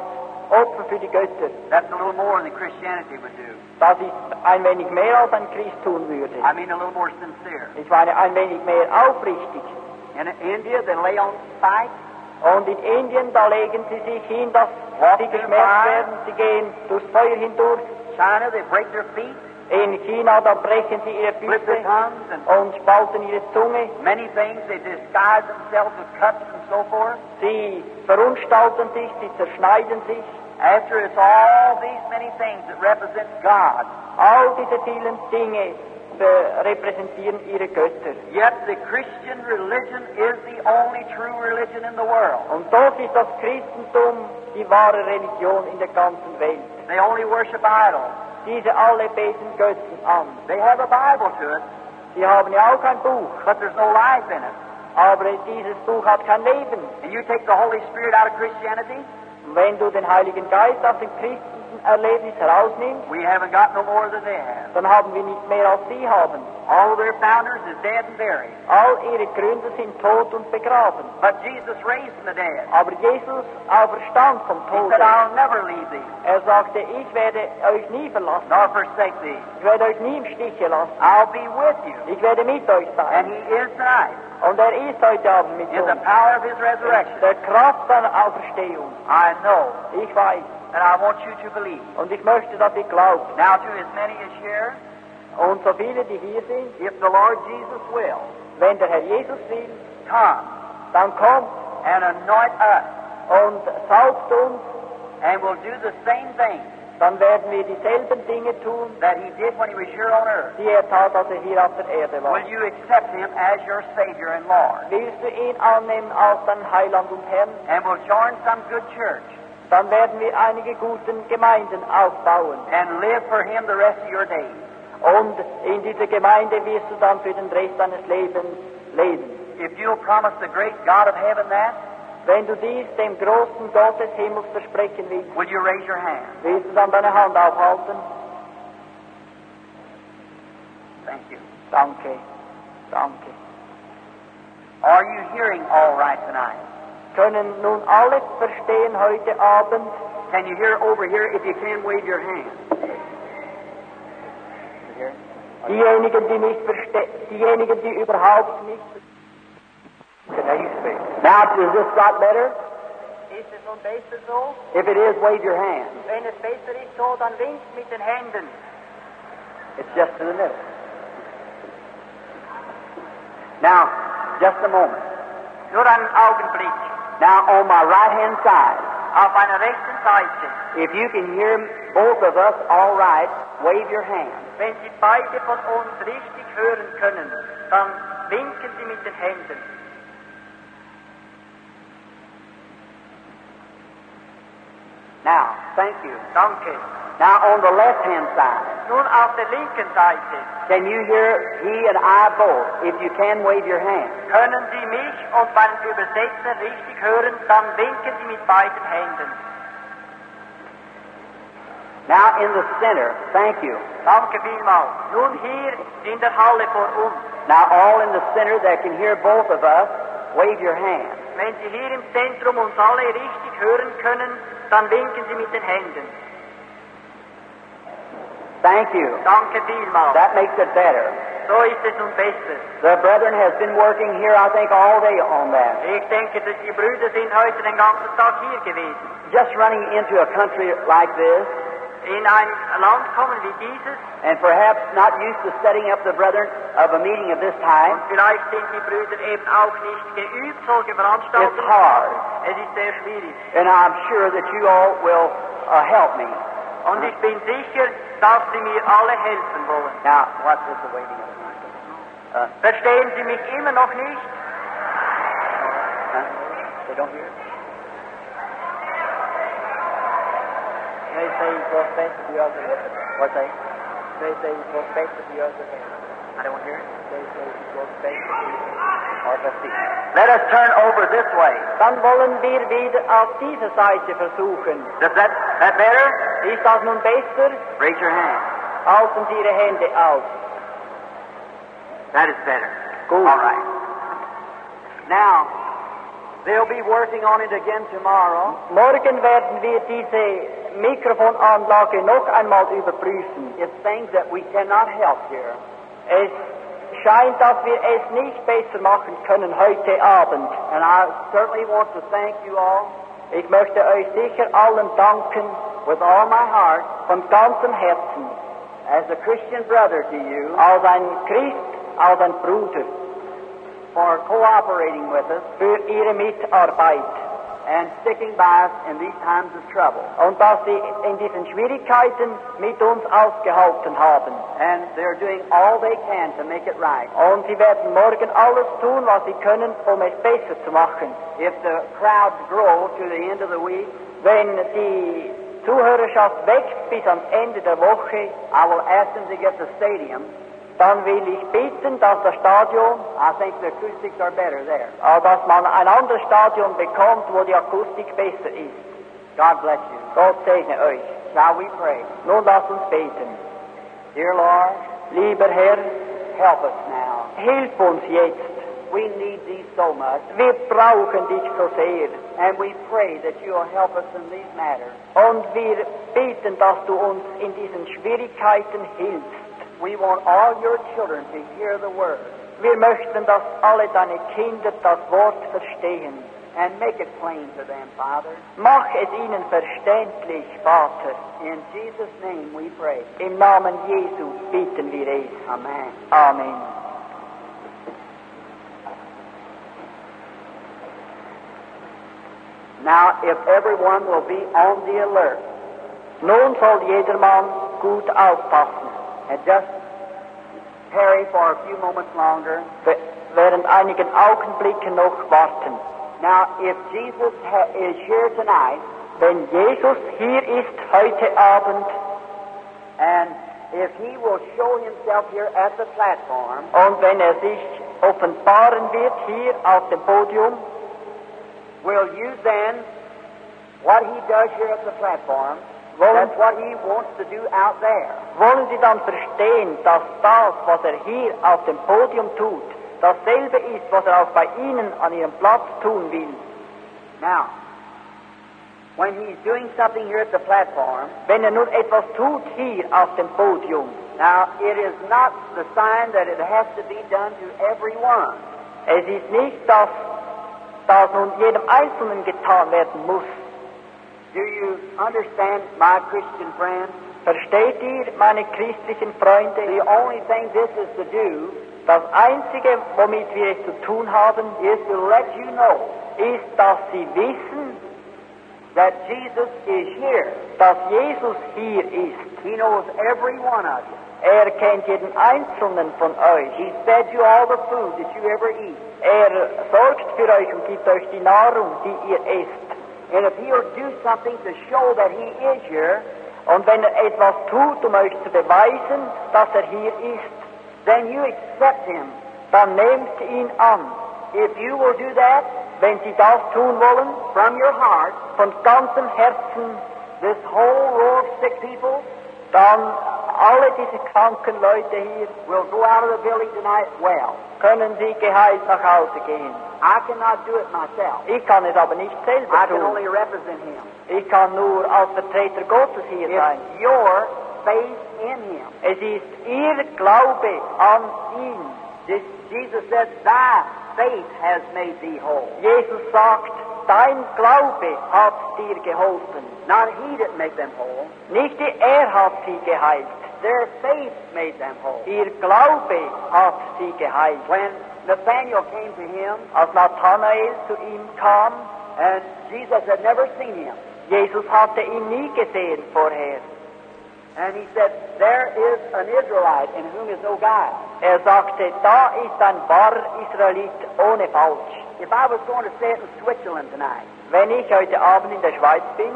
Opfer für die Götter. That's a little more than Christianity would do. Das ist ein wenig mehr als ein Christ tun würde. I mean, a little more sincere. Ich meine, ein wenig mehr aufrichtig. In India, they lay on spikes, Und in Indien, da legen sie sich hin, dass sie geschmerzt werden. Sie gehen durchs Feuer hindurch. China, they break their feet, In China, da brechen sie ihre Füße und spalten ihre Zunge. many things. They disguise themselves with cuts and so forth. Sie verunstalten sich, sie zerschneiden sich. After it's all these many things that represent God, All diese vielen Dinge repräsentieren ihre Götter. yet the Christian religion is the only true religion in the world. Und doch ist das Christentum die wahre Religion in der ganzen Welt. They only worship idols. Diese alle beten Götzen an. Um, they have a Bible to it, Sie haben ja auch ein Buch, but there's no life in it. aber dieses Buch hat kein Leben. And you take the Holy Spirit out of Christianity, wenn du den Heiligen Geist aus dem Christenerlebnis herausnimmst, we haven't got no more than they have. dann haben wir nicht mehr als sie haben. All their founders is dead and buried. All ihre Gründer sind tot und begraben. But Jesus raised the dead. Aber Jesus auferstand vom He Tod. said, I'll never leave thee, Er sagte, ich werde euch nie verlassen. nor forsake thee. Ich werde euch nie im Stiche lassen. I'll be with you. Ich werde mit euch And sein. he is tonight Und er ist heute Abend mit in the uns. power of his resurrection. Der Kraft seiner Auferstehung. I know, Ich weiß. And I want you to believe. Und ich möchte, dass ihr glaubt. Now to as many as here, Und so viele, die hier sind, if the Lord Jesus will, wenn der Herr Jesus will, come dann kommt and anoint us, und salbt uns, and we'll do the same thing dann werden wir dieselben Dinge tun, that he did when he was here on earth. die er tat, als er hier auf der Erde war. Will you accept him as your Savior and Lord? Willst du ihn annehmen als dein Heiland und Herrn, And will join some good church dann werden wir einige guten Gemeinden aufbauen. and live for him the rest of your days. Und in dieser Gemeinde wirst du dann für den Rest deines Lebens leben. If you'll promise the great God of heaven that, Wenn du dies dem großen Gott des Himmels versprechen willst, will you raise your hand? willst du dann deine Hand aufhalten? Thank you. Danke, danke. Are you hearing all right tonight? Können nun alle verstehen heute Abend? Can you hear over here? If you can, wave your hand. Diejenigen, die nicht verstehen, diejenigen, die überhaupt nicht Now, does this got better? Ist es nun besser so? If it is, wave your hand. Wenn es besser ist so, dann winkt mit den Händen. It's just in the middle. Now, just a moment. Nur einen Augenblick. Now, on my right hand side, Auf meiner rechten Seite, if you can hear both of us all right, wave your hand. wenn Sie beide von uns richtig hören können, dann winken Sie mit den Händen. Now, thank you. Danke. Now, on the left hand side, Nun auf der linken Seite, can you hear he and I both? If you can, wave your hand. können Sie mich und meinen Übersetzer richtig hören, dann winken Sie mit beiden Händen. Now, in the center, thank you. Danke vielmals. Nun hier in der Halle vor uns. Now, all in the center that can hear both of us, wave your hand. Wenn Sie hier im Zentrum uns alle richtig hören können, dann winken Sie mit den Händen. Thank you. Danke vielmals. That makes it better. So ist es nun besser. The brethren has been working here, I think, all day on that. Ich denke, dass die Brüder sind heute den ganzen Tag hier gewesen. Just running into a country like this, In ein Land kommen wie dieses, and perhaps not used to setting up the brethren of a meeting of this time, vielleicht sind die Brüder eben auch nicht geübt, solche it's hard. Es ist sehr schwierig. And I'm sure that you all will uh, help me. Und ich bin sicher, dass Sie mir alle helfen wollen. Now, what's the waiting of the uh, Verstehen Sie mich immer noch nicht? huh? They don't hear? They say better the other way. What they? They say better the other way. I don't hear. They say it was better Or let's see. Let us turn over this way. Dann wollen wir wieder auf diese Seite versuchen. Does that that better? Ist das nun besser? Raise your hand. Halten Sie Ihre Hände auf. That is better. Gut. All right. Now, they'll be working on it again tomorrow. Morgen werden wir diese Mikrofonanlage noch einmal überprüfen. It's things that we cannot help here. Es scheint, dass wir es nicht besser machen können heute Abend. And I certainly want to thank you all Ich möchte euch sicher allen danken, with all my heart von ganzem Herzen, as a Christian brother to you als ein Christ, als ein Bruder, for cooperating with us für ihre Mitarbeit. and sticking by us in these times of trouble. Und dass sie in diesen Schwierigkeiten mit uns ausgehalten haben. And they're doing all they can to make it right. Und sie werden morgen alles tun, was sie können, um es besser zu machen. If the crowds grow to the end of the week, Wenn die Zuhörerschaft wächst bis ans Ende der Woche, I will ask them to get the stadium. Dann will ich bitten, dass das Stadion, I think the acoustics are better there. äh, dass man ein anderes Stadion bekommt, wo die Akustik besser ist. God bless you. Gott segne euch. Shall we pray? Nun lasst uns beten. Dear Lord, Lieber Herr, help us now. hilf uns jetzt. We need thee so much. Wir brauchen dich so sehr. And we pray that you'll help us in these matters. Und wir beten, dass du uns in diesen Schwierigkeiten hilfst. We want all your children to hear the word Wir möchten, dass alle deine Kinder das Wort verstehen. and make it plain to them, Father. Mach es ihnen verständlich, Vater. In Jesus' name we pray. Im Namen Jesu bitten wir es. Amen. Amen. Now, if everyone will be on the alert Nun soll jedermann gut aufpassen. And just tarry for a few moments longer. Während einigen Augenblicken noch warten. Now, if Jesus ha- is here tonight, Wenn Jesus hier ist heute Abend and if he will show himself here at the platform, und wenn er sich offenbaren wird hier auf dem Podium, will you then, what he does here at the platform, wollen, that's what he wants to do out there. wollen Sie dann verstehen, dass das, was er hier auf dem Podium tut, dasselbe ist, was er auch bei Ihnen an Ihrem Platz tun will. Now, when he's doing something here at the platform, Wenn er nun etwas tut hier auf dem Podium, now it is not the sign that it has to be done to everyone. es ist nicht, dass das nun jedem Einzelnen getan werden muss. Do you understand, my Christian friend? Versteht ihr, meine christlichen Freunde? The only thing this is to do Das Einzige, womit wir es zu tun haben, is to let you know ist, dass Sie wissen, that Jesus is here. dass Jesus hier ist. He knows every one of you. Er kennt jeden Einzelnen von euch. He fed you all the food that you ever eat. Er sorgt für euch und gibt euch die Nahrung, die ihr esst. And if he'll do something to show that he is here, Und wenn er etwas tut, um euch zu beweisen, dass er hier ist, then you accept him. dann nehmt ihn an. If you will do that Wenn Sie das tun wollen, from your heart, von ganzem Herzen, this whole row of sick people dann alle diese kranken Leute hier will go out of the building tonight well. können Sie geheilt nach Hause gehen. I cannot do it myself. Ich kann es aber nicht selber I can tun. only represent him. Ich kann nur als Vertreter Gottes hier sein. It's your faith in him. Es ist Ihr Glaube an ihn. This, Jesus said, Thy faith has made thee whole. Jesus sagt, dein Glaube hat dir geholfen. Not he that made them whole. Nicht er hat sie geheilt. Their faith made them whole. Ihr Glaube hat sie geheilt. When Nathanael came to him, Als Nathanael zu ihm kam, and Jesus had never seen him, Jesus hatte ihn nie gesehen vorher. and he said, There is an Israelite in whom is no guile. Er sagte, da ist ein wahrer Israelit ohne Falsch. If I was going to say it in Switzerland tonight, Wenn ich heute Abend in der Schweiz bin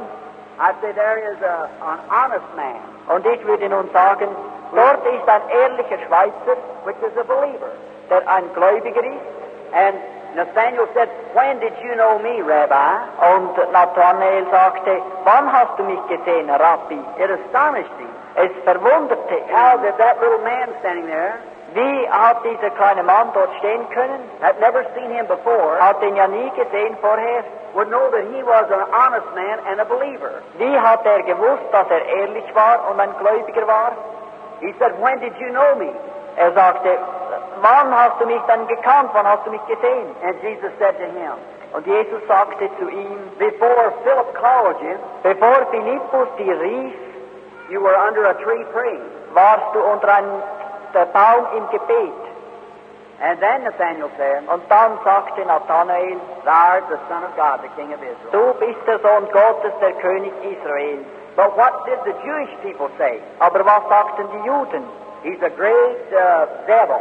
I'd say there is a, an honest man, und ich würde nun sagen, dort ist ein ehrlicher Schweizer, which is a believer. der ein Gläubiger ist, And Nathanael said, When did you know me, Rabbi? und Nathanael sagte, wann hast du mich gesehen, Rabbi? It astonished him. Es verwunderte How ihn. did that little man standing there, Wie hat dieser kleine Mann dort stehen können? had never seen him before, Hat ihn ja nie gesehen vorher. would know that he was an honest man and a believer? Wie hat er gewusst, dass er ehrlich war und ein Gläubiger war? He said, When did you know me? Er sagte, wann hast du mich dann gekannt, wann hast du mich gesehen? And Jesus said to him, Und Jesus sagte zu ihm, Before Philip called you, bevor Philippus dir rief, you were under a tree praying. warst du unter einem der Baum im Gebet. And then Nathanael said, Und dann sagte Nathanael, Thou art the Son of God, the King of Israel. du bist der Sohn Gottes, der König Israels. But what did the Jewish people say? Aber was sagten die Juden? He's a great uh, devil.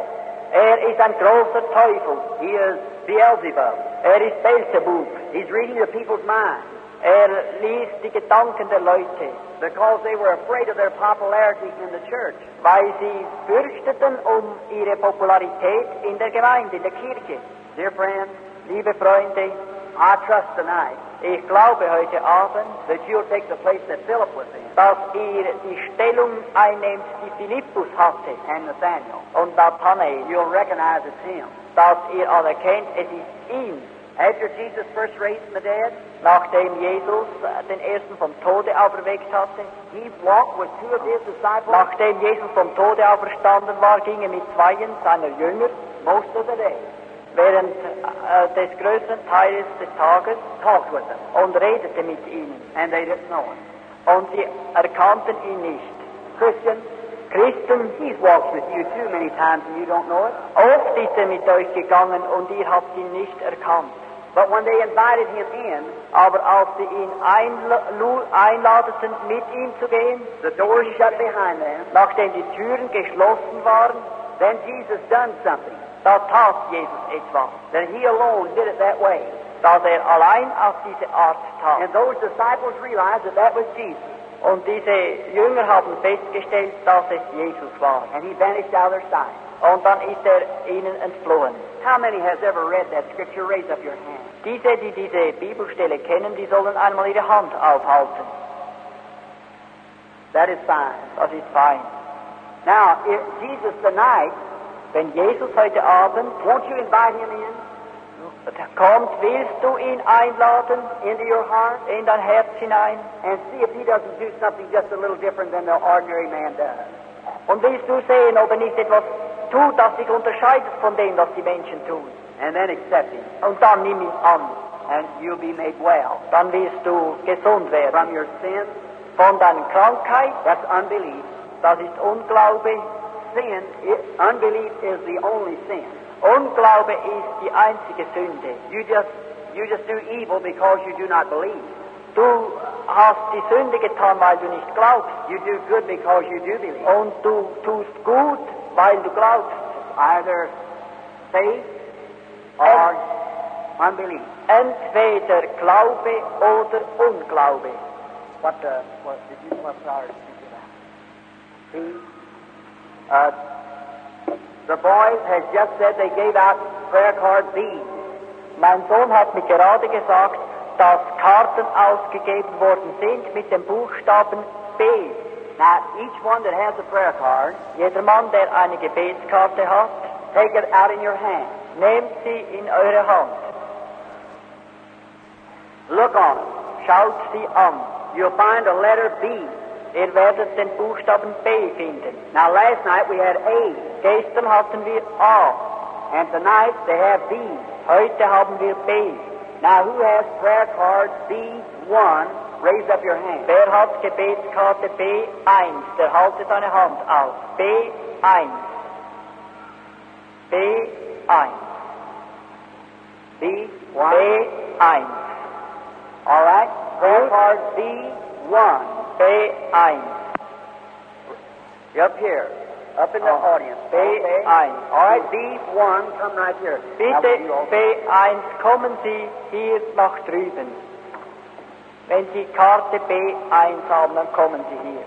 Er ist ein großer Teufel. He is Beelzebub. Er ist Beelzebub. He's reading the people's minds Er liest die Gedanken der Leute, because they were afraid of their popularity in the church. weil sie fürchteten um ihre Popularität in der Gemeinde, in der Kirche. Dear friends, Liebe Freunde, I trust tonight ich glaube heute Abend, that you'll take the place that Philip was in dass ihr die Stellung einnehmt, die Philippus hatte and Nathanael. und Nathanael, You'll recognize it's him. dass ihr anerkennt, es ist ihm, After Jesus first raised from the dead, nachdem Jesus äh, den ersten vom Tode auferweckt hatte, he walked with two of his disciples nachdem Jesus vom Tode auferstanden war, ging er mit zweien seiner Jünger most of the day, während äh, des größten Teiles des Tages talked with them, und redete mit ihnen. and they didn't know him. Und sie erkannten ihn nicht. Christians, Christen, he's walked with you too many times and you don't know it. oft ist er mit euch gegangen und ihr habt ihn nicht erkannt. But when they invited him in, Aber als sie ihn einladeten, mit ihm zu gehen, the doors shut behind them, nachdem die Türen geschlossen waren, then Jesus done something. da tat Jesus etwas, That he alone did it that way. das er allein auf diese Art tat. And those disciples realized that that was Jesus. Und diese Jünger haben festgestellt, dass es Jesus war. And he vanished out of their sight. Und dann ist er ihnen entflohen. How many has ever read that scripture? Raise up your hand. Diese, die diese Bibelstelle kennen, die sollen einmal ihre Hand aufhalten. That is fine. Das ist fein. Now, if Jesus tonight, Wenn Jesus heute Abend won't you invite him in kommt, willst du ihn einladen into your heart in dein Herz hinein and see if he doesn't do something just a little different than the ordinary man does? und willst du sehen, ob er nicht etwas tut, das sich unterscheidet von dem, was die Menschen tun. And then accept him, Und dann nimm ihn an. and you'll be made well Dann wirst du gesund werden. from your sins. Von deiner Krankheit, That's unbelief. das ist Unglaube. Sin, i unbelief is the only sin. Unglaube ist die einzige Sünde. You just you just do evil because you do not believe. Du hast die Sünde getan, weil du nicht glaubst. You do good because you do believe. Und du tust gut, weil du glaubst. Either faith or unbelief. Entweder Glaube oder Unglaube. What uh, what did you what our speak about? See, uh, the boys has just said they gave out prayer card B. Mein Sohn hat mir gerade gesagt, dass Karten ausgegeben worden sind mit dem Buchstaben B. Now, each one that has a prayer card, Jeder Mann, der eine Gebetskarte hat, take it out in your hand. nehmt sie in eure Hand. Look on it. Schaut sie an. You'll find a letter B. Ihr werdet den Buchstaben B finden. Now, last night we had A, Gestern hatten wir A. and tonight they have B. Heute haben wir B. Now, who has prayer card B1? Raise up your hand. Wer hat Gebetskarte B1? Der haltet seine Hand auf. B1. B1. B1. B1. All right. Prayer card B1. B1. Up here. Up in the Oh. audience. B1. All right, B1, come right here. Bitte B1, kommen Sie hier nach drüben. Wenn Sie Karte B1 haben, dann kommen Sie hier.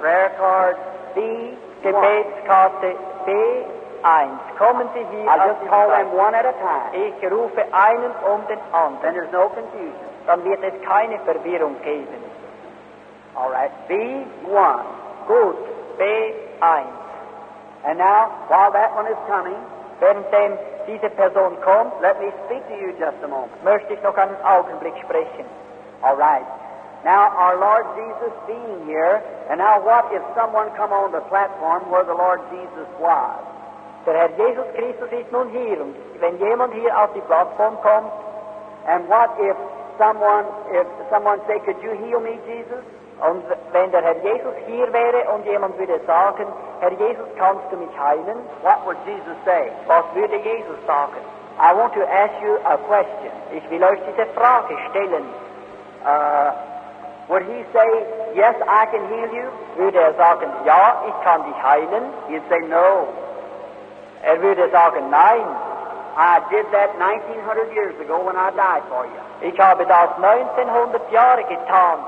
Prayer card B1. Gebetskarte B1. Kommen Sie hier I'll auf just call them one at a time. Ich rufe einen um den Then anderen. there's no confusion. Dann wird es keine Verwirrung geben. All right, B1. Gut, B1. And now, while that one is coming, Währenddem diese Person kommt, let me speak to you just a moment. möchte ich noch einen Augenblick sprechen. All right. Now, our Lord Jesus being here, and now what if someone come on the platform where the Lord Jesus was? Der Herr Jesus Christus ist nun hier und wenn jemand hier auf die Plattform kommt And what if someone, if someone say, could you heal me, Jesus? und wenn der Herr Jesus hier wäre und jemand würde sagen, Herr Jesus, kannst du mich heilen? What would Jesus say? Was würde Jesus sagen? I want to ask you a question. Ich will euch diese Frage stellen. Uh, would he say, yes, I can heal you? Würde er sagen, ja, ich kann dich heilen? He'd say, no. Er würde sagen, nein, I did that 1900 years ago when I died for you. ich habe das 1900 Jahre getan.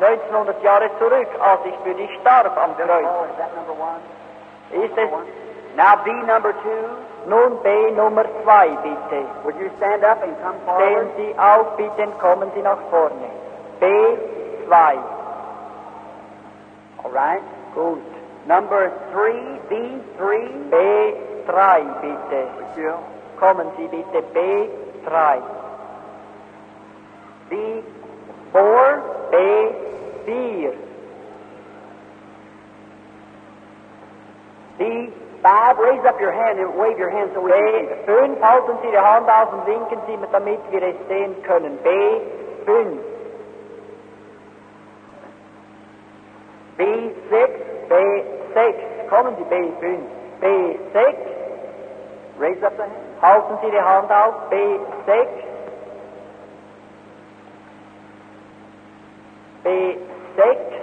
1900 Jahre zurück, als ich für dich starb am Kreuz. Oh, is that number one? Ist es Now, B number two. nun B Nummer 2, bitte? Would you stand up and come forward? Stehen Sie auf, bitte, und kommen Sie nach vorne. B2. All right. Gut. Number three, B3. B3, bitte. Would you? Kommen Sie bitte B3. B4. B4. B5. Raise up your hand and wave your hand so we can see. B5, halten Sie Ihre Hand auf und winken Sie, damit wir es sehen können. B5. B6. B6. Kommen Sie B5. B6. Raise up the hand. Halten Sie Ihre Hand auf. B6. B6.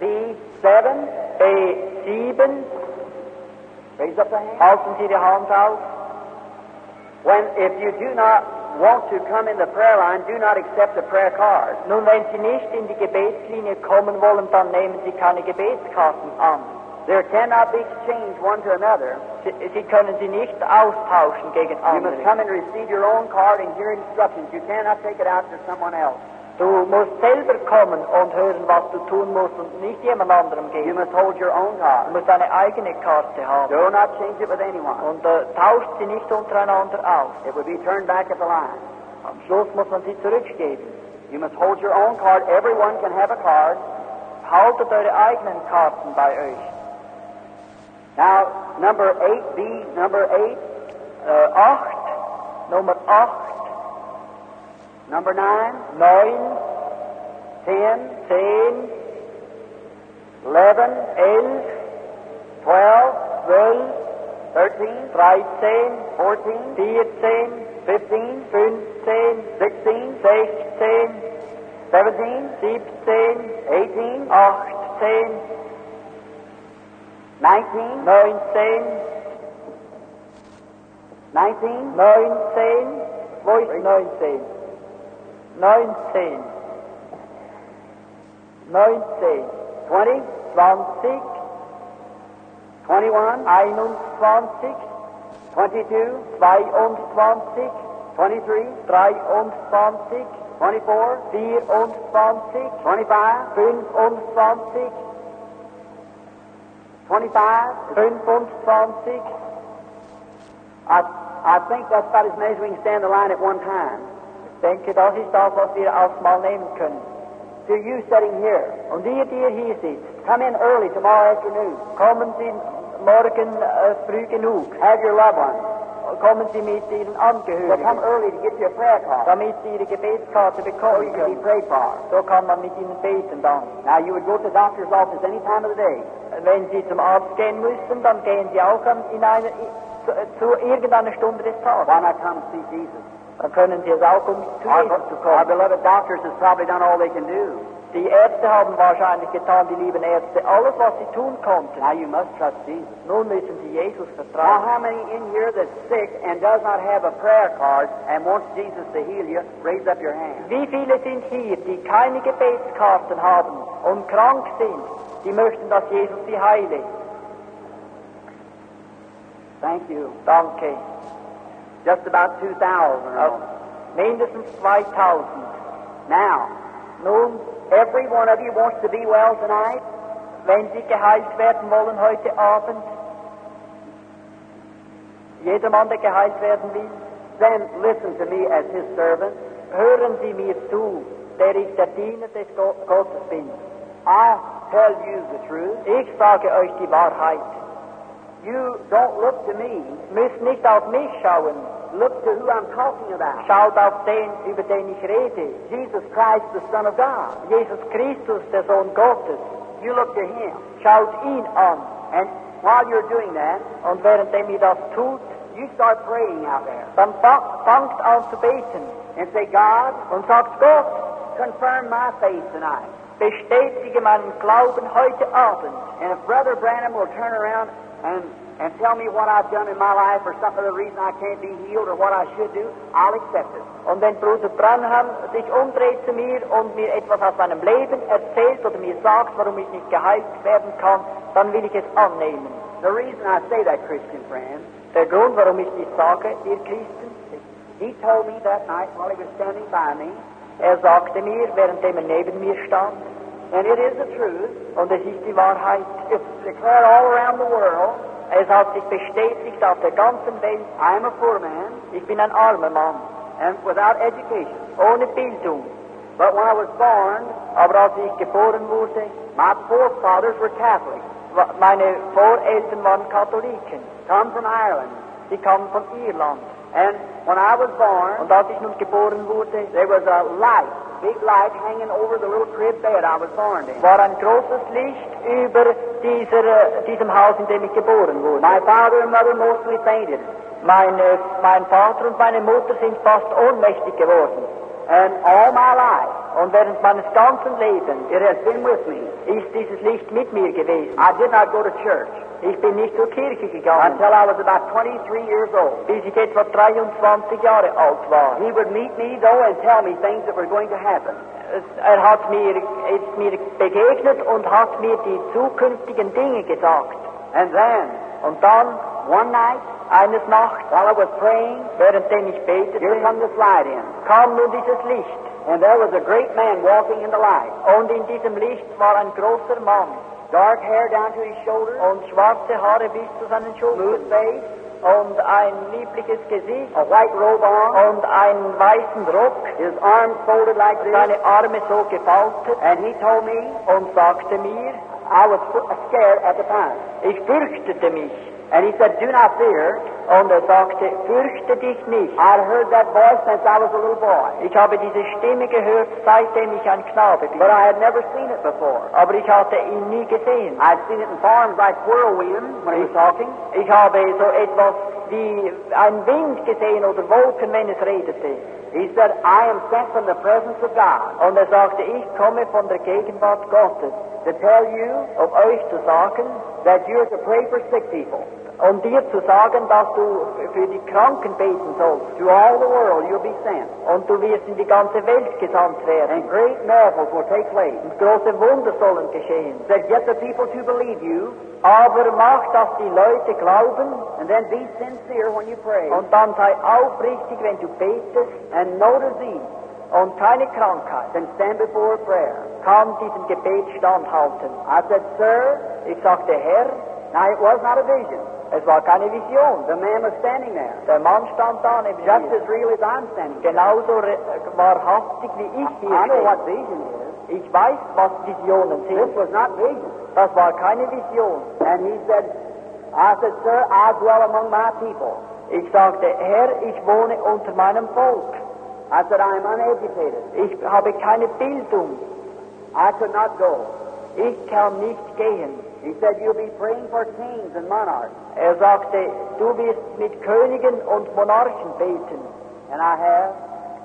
B7. B7. Raise up the hand. Sie Ihre Hand auf. When, if you do not want to come in the prayer line, do not accept the prayer card. Nun, wenn Sie nicht in die Gebetslinie kommen wollen, dann nehmen Sie keine Gebetskarten an. There cannot be exchange one to another. Sie, Sie können sie nicht austauschen gegen You must come and receive your own card and hear instructions. You cannot take it out to someone else. Du musst selber kommen und hören, was du tun musst und nicht jemand anderem You geben. must hold your own Du card. musst eine eigene Karte haben. Do not change it with anyone. Und äh, tauscht sie nicht untereinander aus. It would be turned back at the line. Am Schluss muss man sie zurückgeben. You must hold your own card. Everyone can have a card. Haltet eure eigenen Karten bei euch. Now, number eight, B, number eight, Äh, acht, Nummer acht, number nine, neun, ten, zehn, eleven, elf, twelve, zwölf, thirteen, dreizehn, fourteen, vierzehn, fifteen, fünfzehn, sixteen, sechzehn, seventeen, siebzehn, eighteen, achtzehn, nineteen, neunzehn, nineteen, neunzehn, wo ist neunzehn? Neunzehn, neunzehn, twenty, zwanzig, twenty-one, einundzwanzig, twenty-two, zweiundzwanzig, twenty-three, dreiundzwanzig, twenty-four, vierundzwanzig, twenty-five, fünfundzwanzig, twenty-five. fünfundzwanzig. I, I think that's about as many as we can stand the line at one time. Ich denke, das ist das, was wir aufs Mal nehmen können. To you sitting here, Und ihr, die ihr hier sitzt, come in early tomorrow afternoon. kommen Sie morgen äh, früh genug. Have your loved ones. Kommen Sie mit Ihren So come Angehörigen, early to get you a prayer card. damit Sie Ihre Gebetskarte So bekommen be können. for. So kann man mit Ihnen beten dann. Now you would go to the doctor's office any time of the day. Wenn Sie zum Arzt gehen müssen, dann gehen Sie auch an, in eine, zu, zu irgendeiner Stunde des Tages. Why not come see Jesus? Dann können Sie es auch, um zu Our, zu our beloved doctors has probably done all they can do. Die Ärzte haben wahrscheinlich getan, die lieben Ärzte, alles, was sie tun konnten. Now you must trust Jesus. Nun müssen Sie Jesus Now vertrauen. how many in here that's sick and does not have a prayer card and wants Jesus to heal you? Raise up your hand. Wie viele sind hier, die keine Gebetskarten haben und krank sind, die möchten, dass Jesus sie heile? Thank you. Danke. Just about 2,000 or Also, more. mindestens 2000. Now, Nun, every one of you wants to be well tonight. wenn Sie geheilt werden wollen heute Abend, jedermann, der geheilt werden will, Then listen to me as his servant. hören Sie mir zu, der ich der Diener des Go Gottes bin. I'll tell you the truth. Ich sage euch die Wahrheit. You don't look to me. Müsst nicht auf mich schauen, Look to who I'm talking about. schaut auf den, über den ich rede. Jesus Christ, the Son of God. Jesus Christus, der Sohn Gottes. You look to him. Schaut ihn an. And while you're doing that, Und währenddem ihr das tut, you start praying out there. dann fa fangt an zu beten And say, God, und sagt Gott, confirm my faith tonight. bestätige meinen Glauben heute Abend. And if Brother Branham will turn around and, and tell me what I've done in my life or some other reason I can't be healed or what I should do, I'll accept it. Und wenn Bruder Branham sich umdreht zu mir und mir etwas aus seinem Leben erzählt oder mir sagt, warum ich nicht geheilt werden kann, dann will ich es annehmen. The reason I say that, Christian friend, Der Grund, warum ich dies sage, ihr Christen, he told me that night while he was standing by me, er sagte mir, währenddem er neben mir stand, and it is the truth, und es ist die Wahrheit, it's declared all around the world, es hat sich bestätigt auf der ganzen Welt, I am a poor man ich bin ein armer Mann, and without education. ohne Bildung. But when I was born, Aber als ich geboren wurde, my forefathers were Catholics, meine Voreltern waren Katholiken. come from Ireland. Sie kamen von Irland. And when I was born, Und als ich nun geboren wurde, there was a light, big light hanging over the little crib bed I was born in. war ein großes Licht über dieser, äh, diesem Haus, in dem ich geboren wurde. My father and mother mostly fainted. Meine, äh, mein Vater und meine Mutter sind fast ohnmächtig geworden. And all my life, Und während meines ganzen Lebens it has been with me. ist dieses Licht mit mir gewesen. I did not go to church Ich bin nicht zur Kirche gegangen, until I was about 23 years old. bis ich etwa 23 Jahre alt war. He would meet me, though, and tell me things that were going to happen. Er hat mir, ist mir begegnet und hat mir die zukünftigen Dinge gesagt. And then, Und dann, one night, eines Nachts, while I was praying, währenddem ich here betete, come this light in. kam nun dieses Licht. And there was a great man walking in the light, Und in diesem Licht war ein großer Mann dark hair down to his shoulders, und schwarze Haare bis zu seinen smooth Schultern face, und ein liebliches Gesicht a white robe on, und einen weißen Rock, his arms folded like this. seine Arme so gefaltet And he told me und sagte mir, I was scared at the time. ich fürchtete mich. And he said, Do not fear. Und er sagte, fürchte dich nicht. I'd heard that voice since I was a little boy, Ich habe diese Stimme gehört, seitdem ich ein Knabe bin. but I had never seen it before. Aber ich hatte ihn nie gesehen. I'd seen it in forms like whirlwind when he was talking, Ich habe so etwas wie ein Wind gesehen oder Wolken, wenn es redete. He said, I am sent from the presence of God Und er sagte, ich komme von der Gegenwart Gottes, to tell you um euch zu sagen that you are to pray for sick people. Und dir zu sagen, dass du für die Kranken beten sollst. To all the world you'll be sent. Und du wirst in die ganze Welt gesandt werden. And great miracles will take place. Und große Wunder sollen geschehen. He said, Get the people to believe you, Aber mach, dass die Leute glauben and then be sincere when you pray. und dann sei aufrichtig, wenn du betest And no disease und keine Krankheit can stand before prayer. kann diesem Gebet standhalten. I said, Sir, Ich sagte, Herr, now it was not a vision. es war keine Vision. The man was standing there, Der Mann stand da neben just mir. as real as I'm standing. Genauso re- wahrhaftig wie ich hier I know what vision is. Ich weiß, was Visionen This sind. was not vision. Das war keine Vision. And he said, I said, Sir, I dwell among my people. Ich sagte, Herr, ich wohne unter meinem Volk. I said, I am uneducated. Ich habe keine Bildung. I could not go. Ich kann nicht gehen. He said, You'll be praying for kings and monarchs. Er sagte, du wirst mit Königen und Monarchen beten. And I have.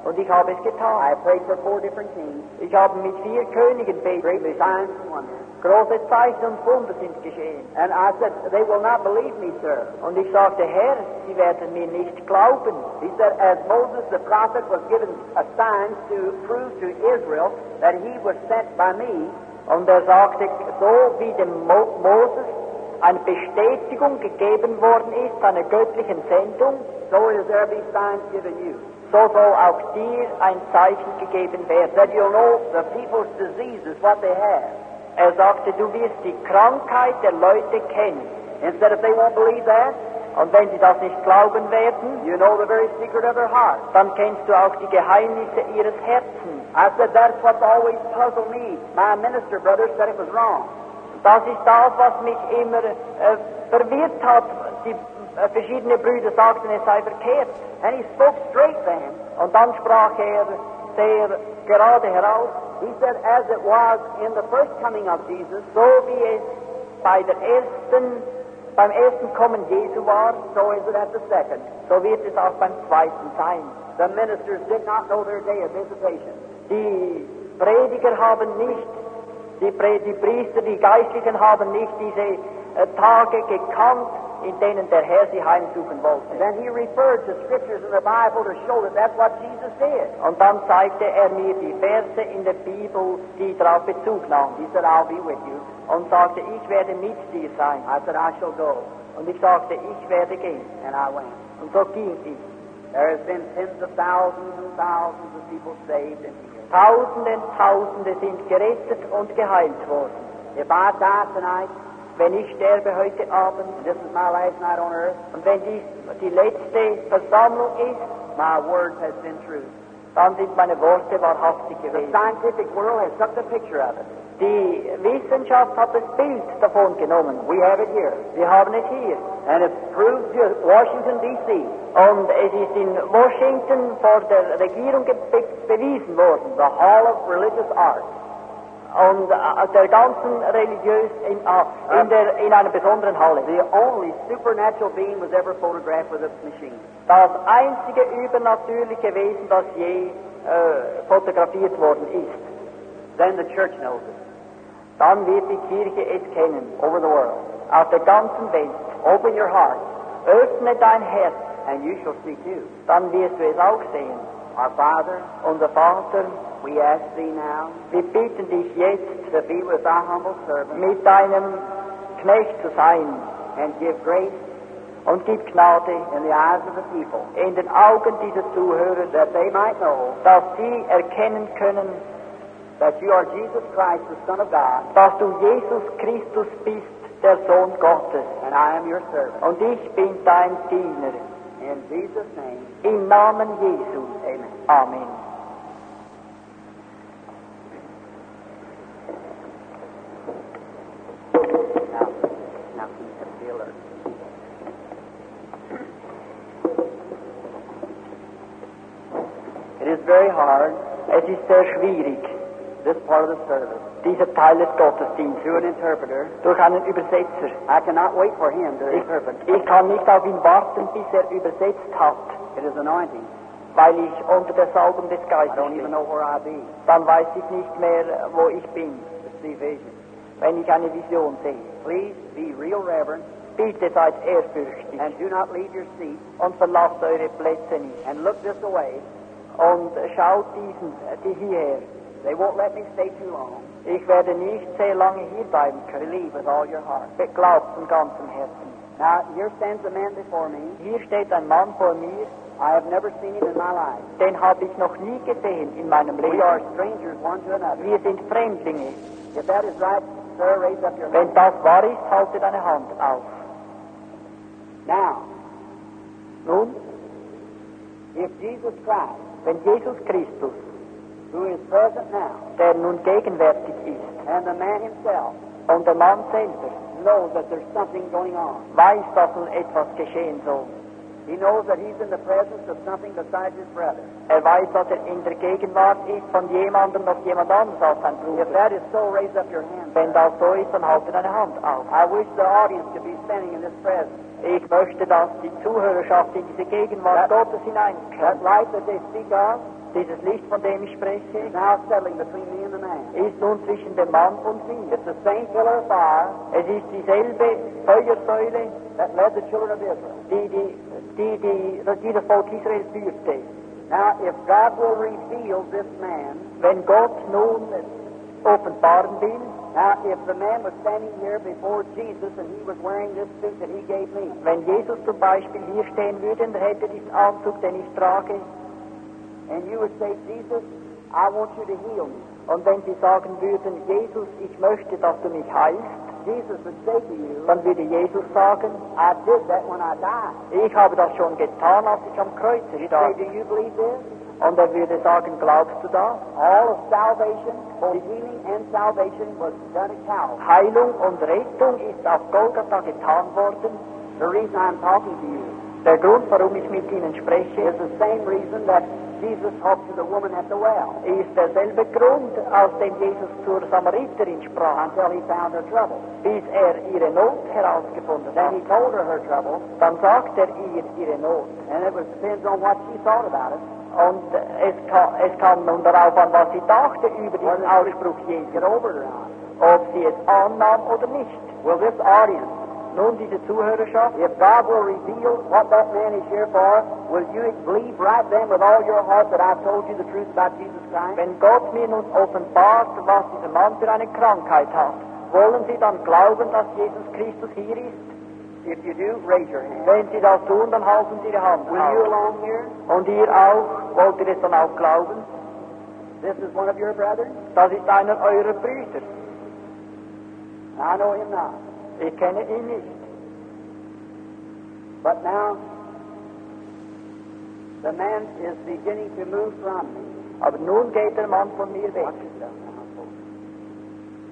Und ich habe es I getan. prayed for four different kings. Ich habe mit vier Königen beten Great müssen. signs and wonders. Große Zeichen und Wunder sind geschehen. And I said, They will not believe me, sir. Und ich sagte, Herr, sie werden mir nicht glauben. He said, As Moses the prophet was given a sign to prove to Israel that he was sent by me, Und er sagte, so wie dem Mo Moses eine Bestätigung gegeben worden ist seiner göttlichen Sendung, so is there be signs given you. so soll auch dir ein Zeichen gegeben werden. That you'll know the people's diseases, what they have. Er sagte, du wirst die Krankheit der Leute kennen. Said, If they won't believe that, Und wenn sie das nicht glauben werden, you know the very secret of their heart. dann kennst du auch die Geheimnisse ihres Herzens. I said, That's what's always puzzled me. My minister brother said it was wrong. Das ist das, was mich immer äh, verwirrt hat. Die äh, verschiedenen Brüder sagten, es sei verkehrt. And he spoke straight then. Und dann sprach er sehr gerade heraus, He said, As it was in the first coming of Jesus, so wie es bei der ersten, beim ersten Kommen Jesu war, so is it at the second. so wird es auch beim zweiten sein. The ministers did not know their day of visitation. Die Prediger haben nicht, die, die Priester, die Geistlichen haben nicht diese äh, Tage gekannt, in denen der Herr sie heimsuchen wollte. Then he referred to scriptures in the Bible to show that that's what Jesus did. Und dann zeigte er mir die Verse in der Bibel, die darauf Bezug nahmen. He said, I'll be with you. Und sagte, ich werde mit dir sein. I said, I shall go. Und ich sagte, ich werde gehen. And I went. Und so ging ich. There has been tens of thousands and thousands of people saved and healed. Tausende und Tausende sind gerettet und geheilt worden. If I die tonight, Wenn ich sterbe heute Abend, this is my last night on earth, und wenn dies die letzte Versammlung ist, my words has been true. dann sind meine Worte wahrhaftig The gewesen. scientific world has took the picture of it. Die Wissenschaft hat das Bild davon genommen. We have it here. Wir haben es hier. And it's proved to Washington, D.C. Und es ist in Washington vor der Regierung be bewiesen worden. the Hall of Religious Art. Und äh, uh, uh, der ganzen religiös in, äh, in, der, in einer besonderen Halle. The only supernatural being was ever photographed with a machine. Das einzige übernatürliche Wesen, das je äh, fotografiert worden ist. Then the church knows it. Dann wird die Kirche es kennen. Over the world. Auf der ganzen Welt. Open your heart, Öffne dein Herz, and you shall see too. dann wirst du es auch sehen. Our Father, Unser Vater, we ask thee now wir bitten dich jetzt, to be with thy humble servant mit deinem Knecht zu sein and give grace und gib Gnade in the eyes of the people, in den Augen dieser Zuhörer, that they might know dass sie erkennen können, that you are Jesus Christ, the Son of God, dass du Jesus Christus bist, der Sohn Gottes. and I am your servant. Und ich bin dein Diener. In Jesus' name, Im Namen Jesu. amen. Amen. Now, now keep them alert. It is very hard. Es ist sehr schwierig, This part of the service, dieser Teil des Gottesdienstes, through an interpreter, durch einen Übersetzer. I cannot wait for him to interpret. ich kann nicht auf ihn warten, bis er übersetzt hat, It is anointing. weil ich unter der Salbung des I don't even know where I be Dann weiß ich nicht mehr, wo ich bin, see vision. wenn ich eine Vision sehe. Please be real reverent Bitte seid ehrfürchtig and do not leave your seat und verlasst eure Plätze nicht. and look this away. Und schaut diesen, die hierher. They won't let me stay too long. Ich werde nicht sehr lange hier bleiben können. Believe with all your heart. Glaubt von ganzem Herzen. Now, here stands a man before me. Hier steht ein Mann vor mir, I have never seen him in my life. den habe ich noch nie gesehen in meinem Leben. We are strangers one to another. Wir sind Fremdlinge. If that is right, sir, raise up your Wenn hand. das wahr ist, halte deine Hand auf. Now, Nun, if Jesus Christ, wenn Jesus Christus, who is present now, der nun gegenwärtig ist, and the man himself und der Mann selber knows that there's something going on, weiß, dass nun etwas geschehen soll. he knows that he's in the presence of something besides his brother. Er weiß, dass er in der Gegenwart ist von jemandem noch jemand anderes als sein If Bruder. that is so, raise up your hand. Wenn das so ist, dann halte deine Hand auf. I wish the audience could be standing in this presence. Ich möchte, dass die Zuhörerschaft in diese Gegenwart Gottes That hineinkommt. light that they speak of Dieses Licht, von dem ich spreche, ist nun zwischen dem Mann und mir. Es ist dieselbe Feuersäule, die, die, die, die, die das Volk Israel führte. Now, if God will reveal this man, Wenn Gott nun offenbaren will, now if the man was standing here before Jesus and he was wearing this suit that he gave me, wenn Jesus zum Beispiel hier stehen würde und hätte diesen Anzug, den ich trage, and you would say, Jesus, I want you to heal me. und wenn Sie sagen würden, Jesus, ich möchte, dass du mich heilst, Jesus would say to you, dann würde Jesus sagen, I did that when I died. ich habe das schon getan, als ich am Kreuz You'd say, starb. do you believe this? Und er würde sagen, glaubst du das? All of salvation, both healing and salvation, was done at Calvary. Heilung und Rettung ist auf Golgatha getan worden. The reason I'm talking to you Der Grund, warum ich mit Ihnen spreche, is the same reason that Jesus talked to the woman at the well ist derselbe Grund, aus dem Jesus zur Samariterin sprach, until he found her trouble. bis er ihre Not herausgefunden Then hat. he told her her trouble, Dann sagt er ihr ihre Not. and it was, depends on what she thought about it. Und es kam, es kam nun darauf an, was sie dachte über diesen Ausspruch Jesu, ob sie es annahm oder nicht. Will this audience, Nun, diese Zuhörerschaft, if God will reveal what that man is here for, will you believe right then with all your heart that I've told you the truth about Jesus Christ? wenn Gott mir nun offenbart, was dieser Mann für eine Krankheit hat, wollen Sie dann glauben, dass Jesus Christus hier ist? If you do, raise your hand. Wenn Sie das tun, dann halten Sie Ihre Hand Will you auf. along here? Und ihr auch, wollt ihr es dann auch glauben? This is one of your brethren? Das ist einer eurer Brüder. I know him not. Ich kenne ihn nicht. But now, the man is beginning to move from me. Aber nun geht der Mann von mir weg.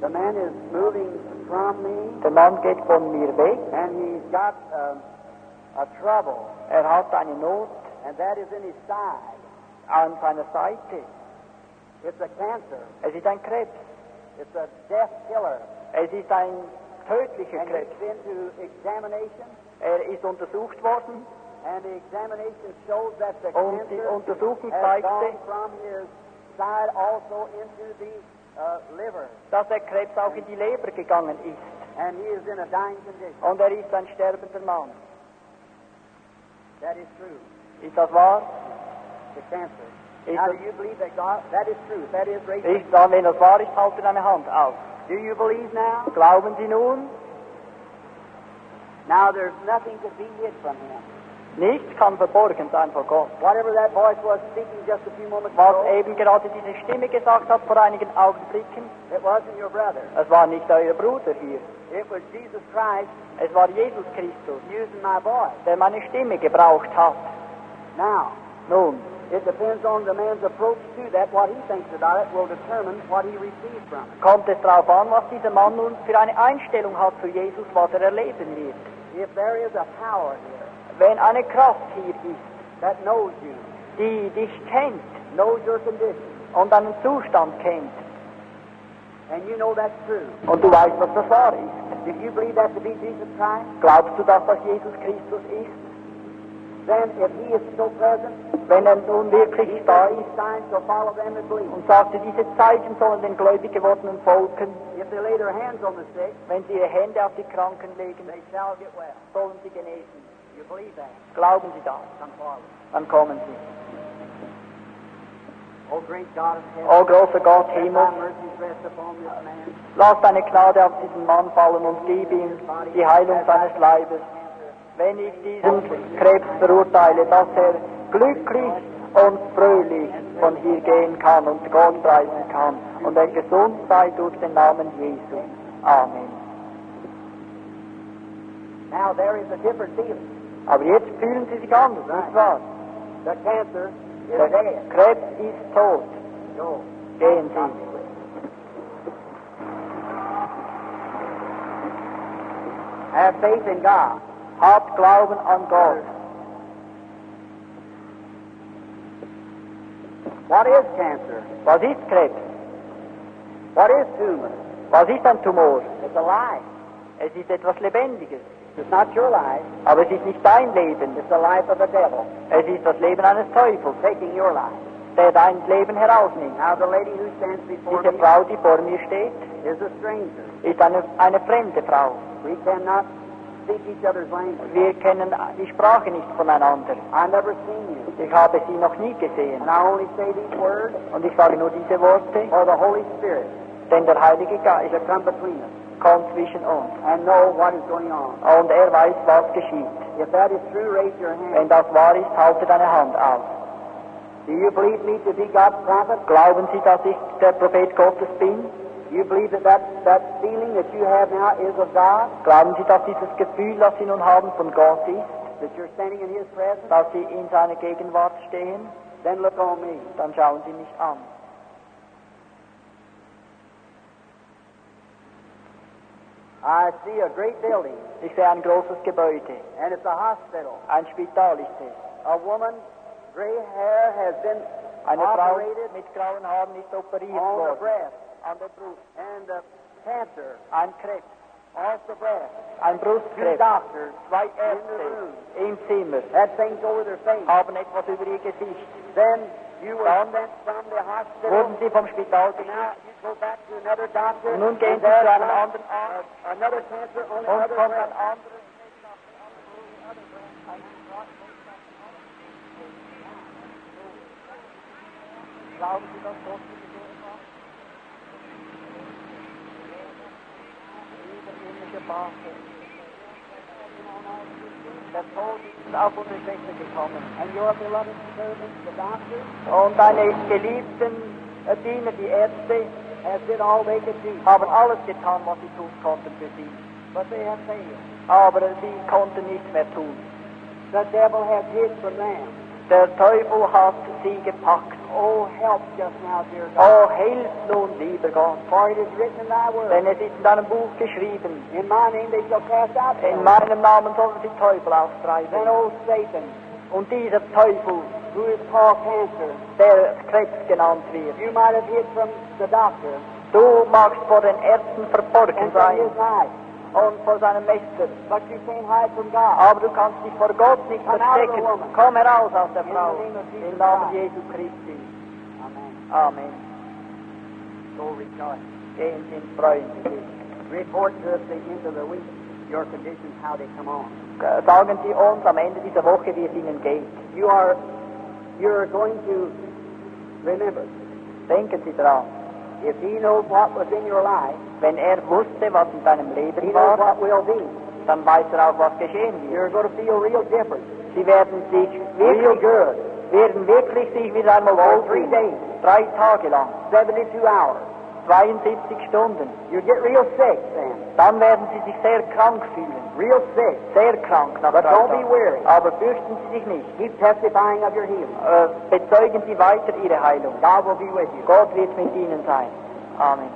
The man is moving from me, Der Mann geht von mir weg. and he's got um, a trouble, Er hat eine Not and that is in his side. an seiner Seite. It's a cancer. Es ist ein Krebs. It's a death killer. Es ist ein tödliche Krebs. Er ist untersucht worden. Und die Untersuchung zeigte, dass der Krebs auch in die Leber gegangen ist. Und er ist ein sterbender Mann. Ist das wahr? Ist das, ist das, wenn das wahr ist, halte deine Hand auf. Do you believe now? Glauben Sie nun? Now there's nothing to be hid from him. Nichts kann verborgen sein vor Gott. Whatever that voice was speaking just a few moments Was ago, eben gerade diese Stimme gesagt hat vor einigen Augenblicken, it wasn't your brother. es war nicht euer Bruder hier. It was Jesus Christ Es war Jesus Christus, using my voice. der meine Stimme gebraucht hat. Now, Nun, it depends on the man's approach to that. What he thinks about it will determine what he receives from it. kommt es darauf an, was dieser Mann nun für eine Einstellung hat zu Jesus, was er erleben wird. If there is a power here Wenn eine Kraft hier ist, that knows you, die dich kennt knows your condition, und deinen Zustand kennt, and you know that's true, und du weißt, dass das wahr ist, do you believe that to be Jesus Christ? glaubst du, dass das Jesus Christus ist? Wenn er nun wirklich da ist und sagte, diese Zeichen sollen den gläubig gewordenen sick, wenn sie ihre Hände auf die Kranken legen, sollen sie genesen. You? Glauben sie das? Dann kommen sie. Oh. O großer Gott man. lass deine Gnade auf diesen Mann fallen und gib ihm die Heilung seines Leibes. Wenn ich diesen Krebs verurteile, dass er glücklich und fröhlich von hier gehen kann und Gott preisen kann und er gesund sei durch den Namen Jesu. Amen. Now, there is a different feeling. Aber jetzt fühlen sie sich anders, nicht wahr? The cancer is Der dead. Krebs ist tot. Go. Gehen Sie. Have faith in God. Habt Glauben an Gott. What is cancer? Was ist Krebs? What is tumor? Was ist ein Tumor? It's a lie. Es ist etwas Lebendiges. It's not your life. Aber es ist nicht dein Leben. It's the life of the devil Es ist das Leben eines Teufels, taking your life. der dein Leben herausnimmt. Now, the lady who stands before Diese me Frau, die vor mir steht, is a stranger. ist eine, eine fremde Frau. We cannot speak each other's language. Wir kennen die Sprache nicht voneinander. I've never seen you. Ich habe sie noch nie gesehen. And I only say these words Und ich sage nur diese Worte, for the Holy Spirit denn der Heilige Geist to come between us kommt zwischen uns. and know what is going on. Und er weiß, was geschieht. If that is true, raise your Wenn hand. das wahr ist, halte deine Hand auf. Do you believe me to be God's prophet? Glauben Sie, dass ich der Prophet Gottes bin? You believe that that, that feeling that you have now is of God? Glauben Sie, dass dieses Gefühl, das Sie nun haben, von Gott ist? That you're standing in His presence? Dass Sie in seiner Gegenwart stehen? Then look on me. Dann schauen Sie mich an. I see a great building, Ich sehe ein großes Gebäude. and it's a hospital. Ein Spital ist es. A woman, gray hair, has been Eine Frau operated mit grauen Haaren ist operiert on the worden. breast, An der Brust. and the cancer Ein Krebs. off the breast. Ein Two Brustkrebs. doctors Zwei in the room im Zimmer had things over their face. haben etwas über ihr Gesicht. Then you were Dann sent from the hospital. Wurden sie vom Spital Now geschickt. you go back to another doctor. Und nun gehen and sie zu einem anderen Arzt. uh, another cancer on the Und other kommt ein anderes. Glauben Sie, dass Gott diese Dinge macht? Maße. Der Tod ist auf unsere Schwester gekommen. And your beloved servants, the doctors, Und deine geliebten äh, Diener, die Ärzte, äh, have did all they could do. haben alles getan, was sie tun konnten für sie. But they have failed. Aber sie konnten nichts mehr tun. The devil has hid from them. Der Teufel hat sie gepackt. Oh, help just now, dear God. Oh, hilf nun, lieber Gott. For it is written in thy word. Denn es ist in deinem Buch geschrieben, In my name they shall cast out in meinem Namen sollen sie Teufel austreiben. old Satan, Und dieser Teufel, who is called cancer, der Krebs genannt wird, you might have hid from the doctor du magst vor den Ärzten verborgen and sein und vor seinem Meister. but you can't hide from God. Aber du kannst dich vor Gott nicht verstecken. Komm heraus aus der Frau. Im Namen. Jesu Christi. Amen. So rejoice. Sie in Freuen. Report to us the end of the week your conditions, how they come on. Sagen Sie uns am Ende dieser Woche, wie es Ihnen geht. You are, you're going to remember, Denken Sie daran. if He knows what was in your life, Wenn er wusste, was in deinem He Leben knows war, what will be. dann weiß er auch, was geschehen wird. You're going to feel real different. Sie werden sich Real good. Werden wirklich sich wieder einmal For three days, Drei Tage lang, 72 hours. 72 Stunden. You get real sick then. Dann werden sie sich sehr krank fühlen. Real sick. Sehr krank nach But don't be weary. Aber fürchten Sie sich nicht. Keep testifying of your healing. Uh, äh, bezeugen Sie weiter Ihre Heilung. God will be with you. Gott wird mit Ihnen sein. Amen.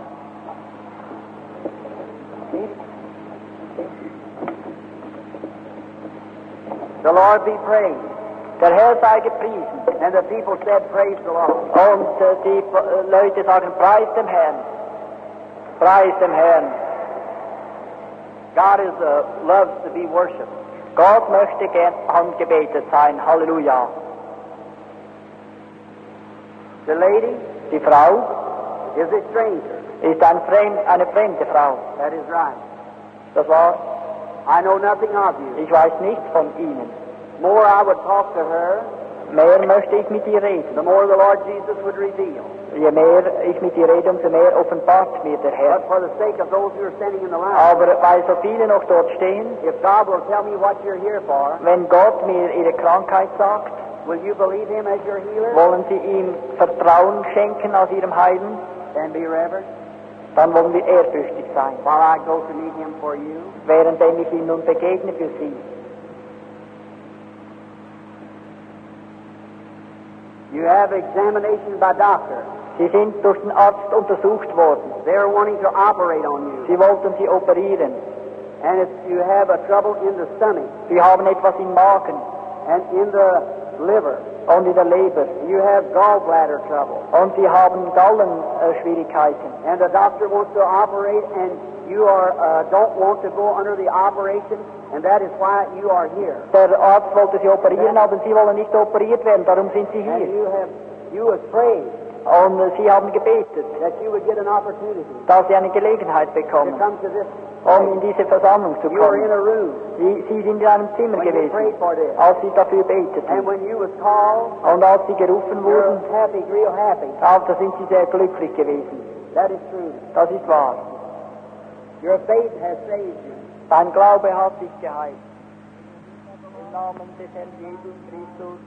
The Lord be praised. Der Herr sei gepriesen. And the people said, Praise the Lord. Und äh, die äh, Leute sagen, preis dem Herrn. Preis dem Herrn. God is, uh, loves to be worshipped. Gott möchte gern angebetet sein. Halleluja. The lady Die Frau is a stranger. ist ein Fremd, eine fremde Frau. That is right. Das war, I know nothing of you. ich weiß nichts von Ihnen. The more I would talk to her, Mehr möchte ich mit ihr reden. the more the Lord Jesus would reveal. Je mehr ich mit ihr rede, umso mehr offenbart mir der Herr. But for the sake of those who are standing in the line, Aber weil so viele noch dort stehen, if God will tell me what you're here for, wenn Gott mir ihre Krankheit sagt, will you believe Him as your healer? wollen Sie ihm Vertrauen schenken als Ihrem Heilen, And be reverent dann wollen wir ehrfürchtig sein, while I go to meet Him for you. währenddem ich ihm nun begegne für Sie. You have examination by doctor. Sie sind durch den Arzt untersucht worden. They're wanting to operate on you. Sie wollten Sie operieren. And if you have a trouble in the stomach Sie haben etwas im Magen and in the liver, und in der Leber you have gallbladder trouble, und Sie haben Gallenschwierigkeiten. and the doctor wants to operate and you are uh, don't want to go under the operation, and that is why you are here. Der Arzt wollte Sie operieren, aber Sie wollen nicht operiert werden, darum sind Sie And hier. you have you have prayed Und Sie haben gebetet, that you would get an opportunity dass Sie eine Gelegenheit bekommen, to come to this. um in diese Versammlung zu You were in kommen. a room Sie, Sie sind in einem Zimmer when gewesen, prayed for this, als Sie dafür and beteten. when you was called, Und als Sie gerufen wurden, happy, real happy. also sind Sie sehr glücklich gewesen. That is true. Das ist wahr. Your faith has saved you. Dein Glaube hat dich geheilt. Im Namen des Herrn Jesus Christus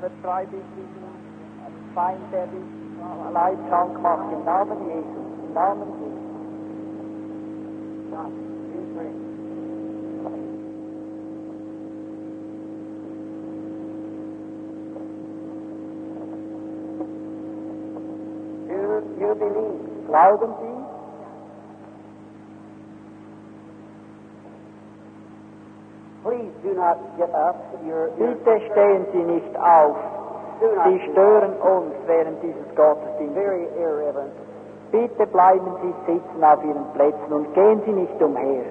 vertreibe ich diesen Feind, der dich leid krank macht. Im Namen Jesus. Im Namen Jesus. Ja, we pray. You, you believe. Glauben Sie? Bitte stehen Sie nicht auf. Sie stören uns während dieses. Gottesdienstes. Bitte bleiben Sie sitzen auf Ihren Plätzen und gehen Sie nicht umher.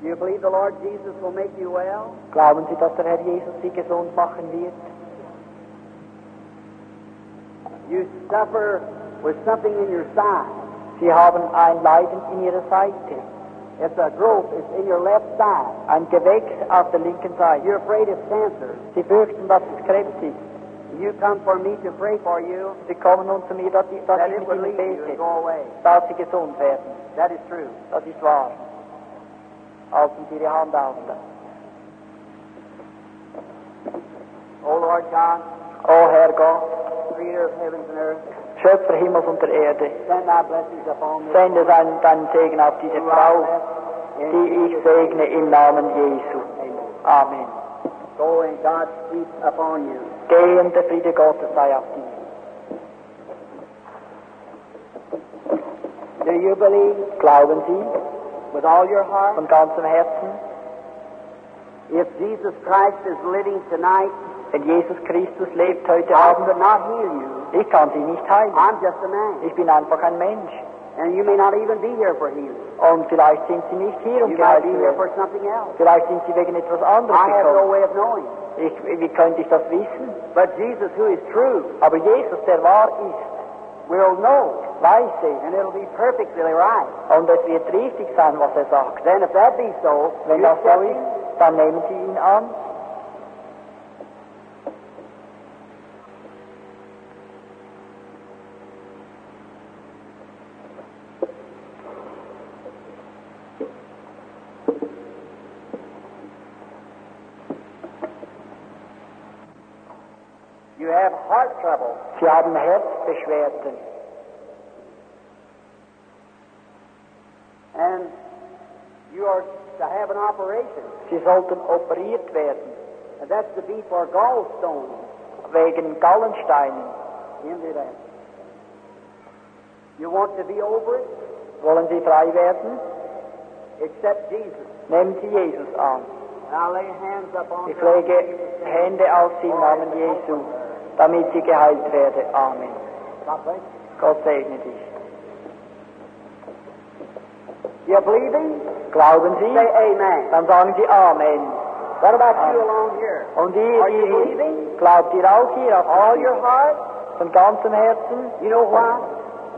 Do you believe the Lord Jesus will make you well? Glauben Sie, dass der Herr Jesus Sie gesund machen wird? You suffer with something in your side. Sie haben ein Leiden in Ihrer Seite, It's a growth. It's in your left side. ein Gewächs auf der linken Seite. You're afraid of cancer. Sie fürchten, dass es Krebs ist. You come for me to pray for you Sie kommen nun zu mir, dass ich, dass that ich mit ihnen bete, go away. dass sie gesund werden. That is true. Das ist wahr. Halten Sie Ihre Hand auf. O Lord God, O Herr Gott, Creator of heavens and earth, Schöpfer Himmels und der Erde, send thy blessings upon me. sende deinen, deinen Segen auf diese Frau, die ich segne im Namen Jesu. Amen. Go and God's peace upon you. Geh und der Friede Gottes sei auf dir. Do you believe Glauben Sie with all your heart? von ganzem Herzen, If Jesus Christ is living tonight, wenn Jesus Christus lebt heute Abend, could not heal you. ich kann Sie nicht heilen. I'm just a man. Ich bin einfach ein Mensch. And you may not even be here for healing. Und vielleicht sind Sie nicht hier, um You geheilt zu here werden. for something else. Vielleicht sind Sie wegen etwas anderes I have no way of knowing. Ich, wie könnte ich das wissen? But Jesus, who is true, Aber Jesus, der wahr ist, will know. weiß es. And it'll be perfectly right. Und es wird richtig sein, was er sagt. Then if that be so, Wenn das so ist, dann nehmen Sie ihn an. You have heart trouble. Sie haben Herzbeschwerden. And you are to have an operation. Sie sollten operiert werden. And that's to be for gallstones. Wegen Gallensteinen. Into that. You want to be over it? Wollen Sie frei werden? Accept Jesus. Nehmen Sie Jesus an. I'll lay hands up on Ich you. lege Hände auf Sie im Namen Jesu, damit Sie geheilt werden. Amen. God you. Gott segne dich. You believing? Glauben Sie? Say amen. Dann sagen Sie Amen. What about you Amen. along here? Und ihr, Are you believing? glaubt ihr auch hier auf All your heart? von ganzem Herzen? You know what?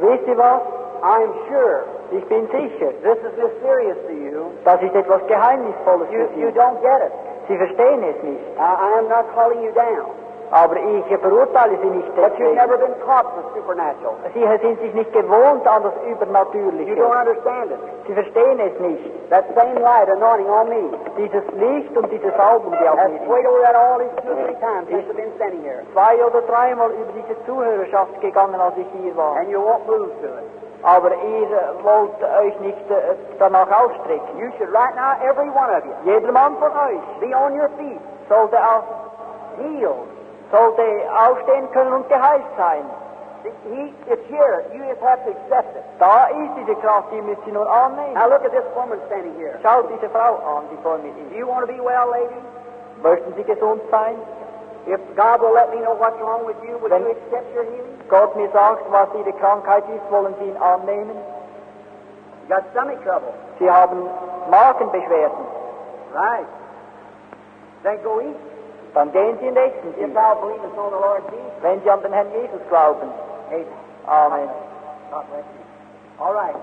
Wisst ihr was? I'm sure Ich bin sicher, this is mysterious to you. das ist etwas Geheimnisvolles You, für you Sie. don't get it. Sie verstehen es nicht. I, I am not calling you down. Aber ich verurteile Sie nicht But you've deswegen. never been taught the supernatural. Sie sind sich nicht gewohnt an das You Übernatürliche. don't understand it. Sie verstehen es nicht. That same light anointing on me Dieses Licht und diese Salbung, die auf has mir swayed ist. over that all these two or three times since I've been standing here. Zwei oder dreimal über diese Zuhörerschaft gegangen, als ich hier war. And you won't move to it. Aber ihr äh, wollt euch nicht äh, danach ausstrecken. You should right now, every one of you, Jeder Mann von euch be on your feet, sollte, auf, healed. Sollte aufstehen können und geheilt sein. He, it's here. You just have to accept it. Da ist diese Kraft, die müsst ihr nur annehmen. Now look at this woman standing here. Schaut diese Frau an, die vor mir Do you want to be well, lady? Möchten Sie gesund sein? If God will let me know what's wrong with you, will Then- you accept your healing? Gott mir sagt, was Ihre Krankheit ist, wollen Sie ihn annehmen? You got stomach trouble. Sie haben Magenbeschwerden. Right. Then go eat. Dann gehen Sie und essen If thou believest on the Lord Jesus. wenn Sie an den Herrn Jesus glauben. Amen. Amen. God bless you. All right.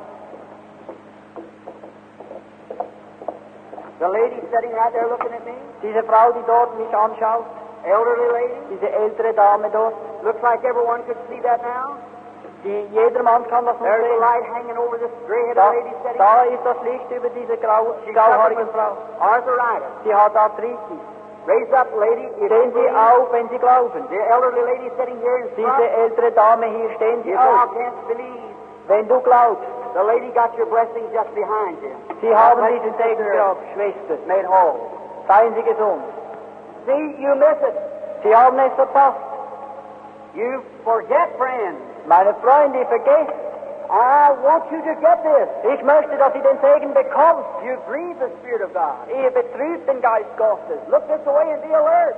The lady sitting right there looking at me, Diese Frau, die dort mich anschaut, elderly lady, diese ältere Dame dort, looks like everyone could see that now. die jedermann kann das nun There's a sehen. light hanging over this Da, lady sitting. da ist das Licht über diese grau, grauhaarige Frau. arthritis. Sie hat Arthritis. Raise up, lady. Stehen Sie auf, wenn Sie glauben. The elderly lady sitting here in Diese front. ältere Dame hier, stehen Sie If thou auf. canst believe, Wenn du glaubst, the lady got your blessing just behind you. Sie haben diesen Segen gehabt, Schwester. Made whole. Seien Sie gesund. See, you miss it. Sie haben es verpasst. You forget, friends. Meine Freunde, vergesst, I want you to get this. ich möchte, dass ihr den Segen bekommt. You grieve the Spirit of God. Ihr betrübt den Geist Gottes. Look this way and be alert.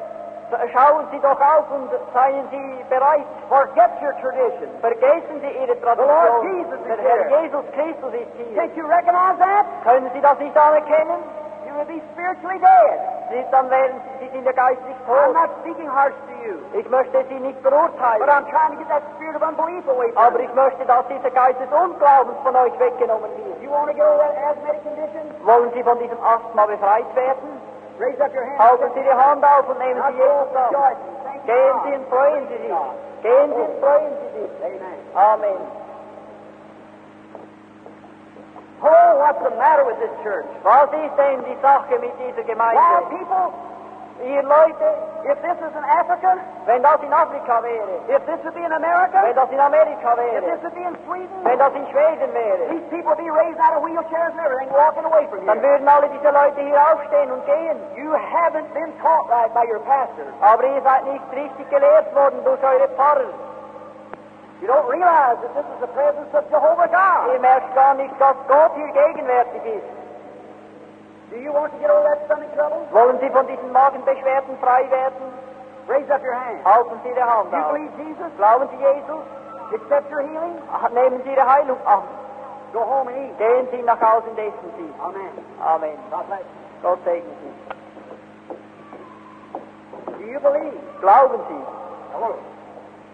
Schauen Sie doch auf und seien Sie bereit. Forget your tradition. Vergessen Sie Ihre Lord Jesus is Der Herr here. Jesus Christus ist hier. Can't you recognize that? Können Sie das nicht anerkennen? Will be spiritually dead. Sie, dann wären Sie, sind ja geistlich I'm tot. not speaking harsh to you, Ich möchte Sie nicht but verurteilen. I'm trying to get that spirit of unbelief away from Aber you. ich möchte, dass dieser Geist des Unglaubens von euch weggenommen wird. You want to get over that asthmatic condition? Wollen Sie von diesem Asthma befreit werden? Raise up your hand. Halten Sie die Hand auf und nehmen Sie Jesus an. rejoicing. Thank you, Gehen. Sie und freuen Sie sich. Gehen Sie und freuen Sie sich. Amen. Oh, what's the matter with this church? Was ist denn die Sache mit dieser Why, people, Ihr Leute, eh, if this is in Africa, wenn das in Afrika wäre, if this would be in America, wenn das in Amerika if this would be in Sweden, wenn das in Schweden wäre, these people would be raised out of wheelchairs and everything, walking away from you. dann you. würden alle diese Leute hier aufstehen und gehen. You haven't been taught right by your pastor. Aber ihr seid nicht richtig gelehrt worden durch eure Pfarrer. You don't realize that this is the presence of Jehovah God. Ihr merkt gar nicht, dass Gott hier gegenwärtig ist. Do you want to get over that stomach trouble? Wollen Sie von diesen Magenbeschwerden frei werden? Raise up your hand. Halten Sie die Hand You believe Jesus? Glauben Sie Jesus? Accept your healing? Ah, nehmen Sie Ihre Heilung an. Go home and eat. Gehen Sie nach Hause und essen Sie. Amen. Amen. God bless you. Gott segne Sie. Do you believe? Glauben Sie. Hello.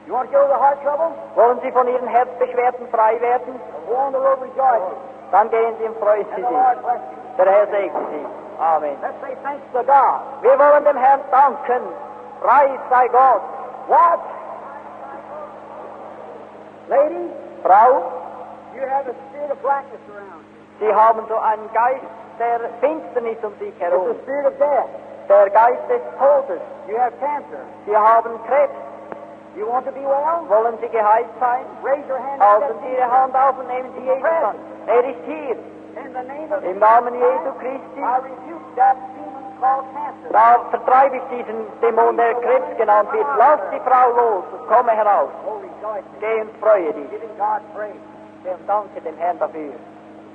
You want to get over the heart trouble? Wollen Sie von Ihren Herzbeschwerden frei werden? Go on the road rejoicing. Dann gehen Sie und freuen Sie And the Lord sich. bless. Der Herr segne Sie. Amen. Let's say thanks to God. Wir wollen dem Herrn danken. Preis sei Gott. What? Lady, Frau, you have a spirit of blackness around you. Sie haben so einen Geist der Finsternis um sich It's herum. the spirit of death. Der Geist des Todes. You have cancer. Sie haben Krebs. You want to be well? Wollen Sie geheilt sein? Raise your hand. Halten Sie Ihre Hand auf und nehmen Sie Jesus an. Er ist hier. In the name of Im Namen Jesu Christi. I rebuke that demon called cancer. Da vertreibe ich diesen Dämon, der Krebs genannt wird. Lass die Frau los komme heraus. Geh und freue dich. God praise. Und danke dem Herrn dafür.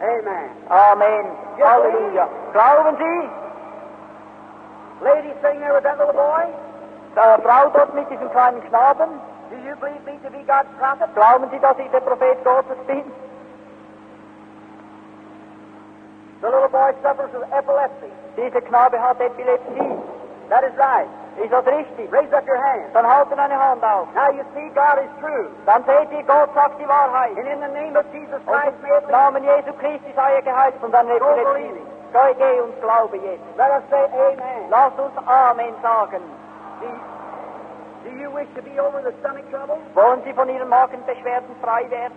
Amen. Amen. Halleluja. Glauben Sie? Lady sitting there with that little boy, Die Frau dort mit diesem kleinen Knaben. do you believe me to be God's prophet? Glauben Sie, dass ich der Prophet Gottes bin? The little boy suffers with epilepsy. Dieser Knabe hat Epilepsie. That is right. Ist das richtig? Raise up your hand. Dann halten eine Hand auf. Now you see, God is true. Dann seht ihr, Gott sagt die Wahrheit. And in the name of Jesus Und Christ, it im. Namen Jesu Christi sei er geheilt von seiner Epilepsie. Geh und glaube jetzt. Let us say Amen. Lass uns Amen sagen. Do you wish to be over the stomach trouble Wollen Sie von Ihren Magenbeschwerden frei werden?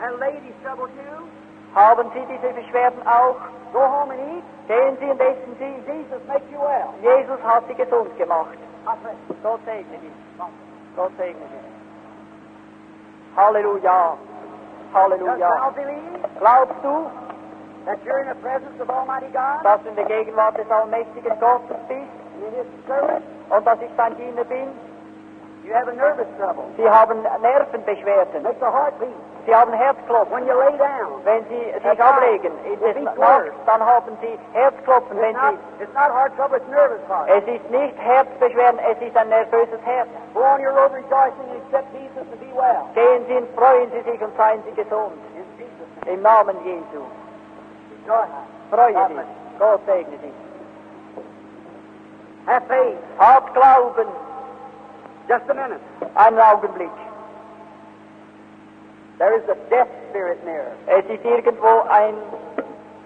and ladies' trouble too? Haben Sie diese Beschwerden auch? Go home and eat. Gehen Sie und essen Sie. Jesus makes you well. Jesus hat Sie gesund gemacht. Gott segne dich. Gott segne dich. Halleluja. Halleluja. Glaubst du, that you're in the presence of Almighty God dass du in der Gegenwart des allmächtigen Gottes bist und dass ich dein Diener bin? You have a nervous trouble. Sie haben Nervenbeschwerden. Makes the heart beat. Sie haben Herzklopfen. When you lay down, Wenn Sie sich ablegen in der Nacht, dann haben Sie Herzklopfen. it's Wenn not, Sie, it's not heart trouble, it's nervous heart. es ist nicht Herzbeschwerden, es ist ein nervöses Herz. Go on your road rejoicing and accept Jesus and be well. Gehen Sie und freuen Sie sich und seien Sie gesund. Im Namen Jesu. Freue dich. Gott segne dich. Have faith. Hab Glauben. Just a minute. Einen Augenblick. There is a death spirit near. Es ist irgendwo ein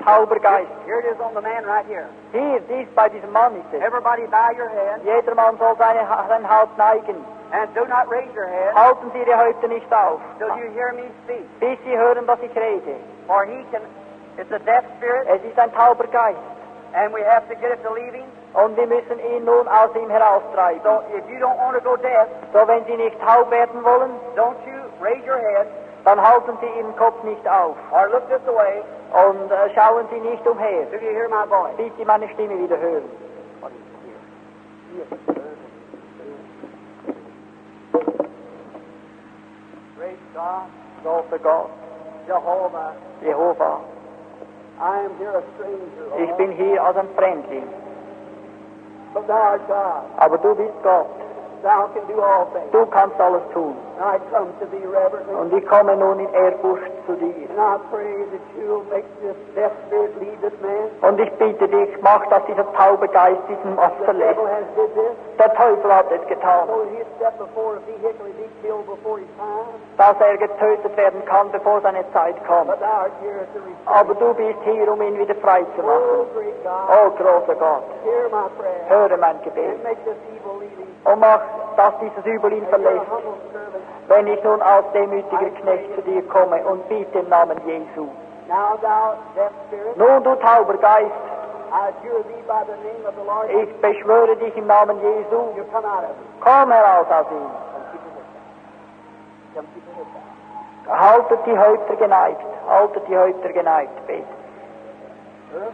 Taubergeist. Here it is on the man right here. Hier, dies bei diesem Mann ist es. Everybody bow your head Jeder Mann soll seine, sein Haupt neigen. and do not raise your head Halten Sie Ihre Häupter nicht auf, till you hear me speak. bis Sie hören, dass ich rede. For he can, it's a death spirit Es ist ein Taubergeist. and we have to get it to leave him. Und wir müssen ihn nun aus ihm heraustreiben. So if you don't want to go deaf, So, wenn Sie nicht taub werden wollen, don't you raise your head dann halten Sie Ihren Kopf nicht auf. or look this way Und äh, schauen Sie nicht umher, till you hear my voice. bis Sie meine Stimme wieder hören. Praise God. Jehovah, Jehova, I am here a stranger. Ich bin hier als ein Fremdling. But thou art God. Aber du bist Gott. Thou can do all things. Kannst alles tun. I come to thee reverently. Und ich komme nun in Ehrfurcht zu dir. And I pray that you'll make this deaf spirit leave this man. Und ich bitte dich, mach, dass dieser taube Geist diesen Mann The verlässt. devil has did this. Der Teufel hat es getan, So he'd step before a vehicle and be killed before his time. dass er getötet werden kann, bevor seine Zeit kommt. But thou art here to restore. Aber du bist hier, um ihn wieder frei zu Oh, machen. great God. Oh, großer Gott, Hear my prayer. höre mein Gebet. And make this evil leave him. Und mach, dass dieses Übel ihn And you're a verlässt, humble servant. Wenn ich nun als demütiger Knecht zu dir komme und biete im Namen Jesu. Now thou deaf spirit, Nun, du tauber Geist, I adjure thee by the name of the Lord. ich beschwöre dich im Namen Jesu, You come out of it. komm heraus aus ihm. Come keep your head down. Haltet die Häupter geneigt, haltet die Häupter geneigt, betet. Huh?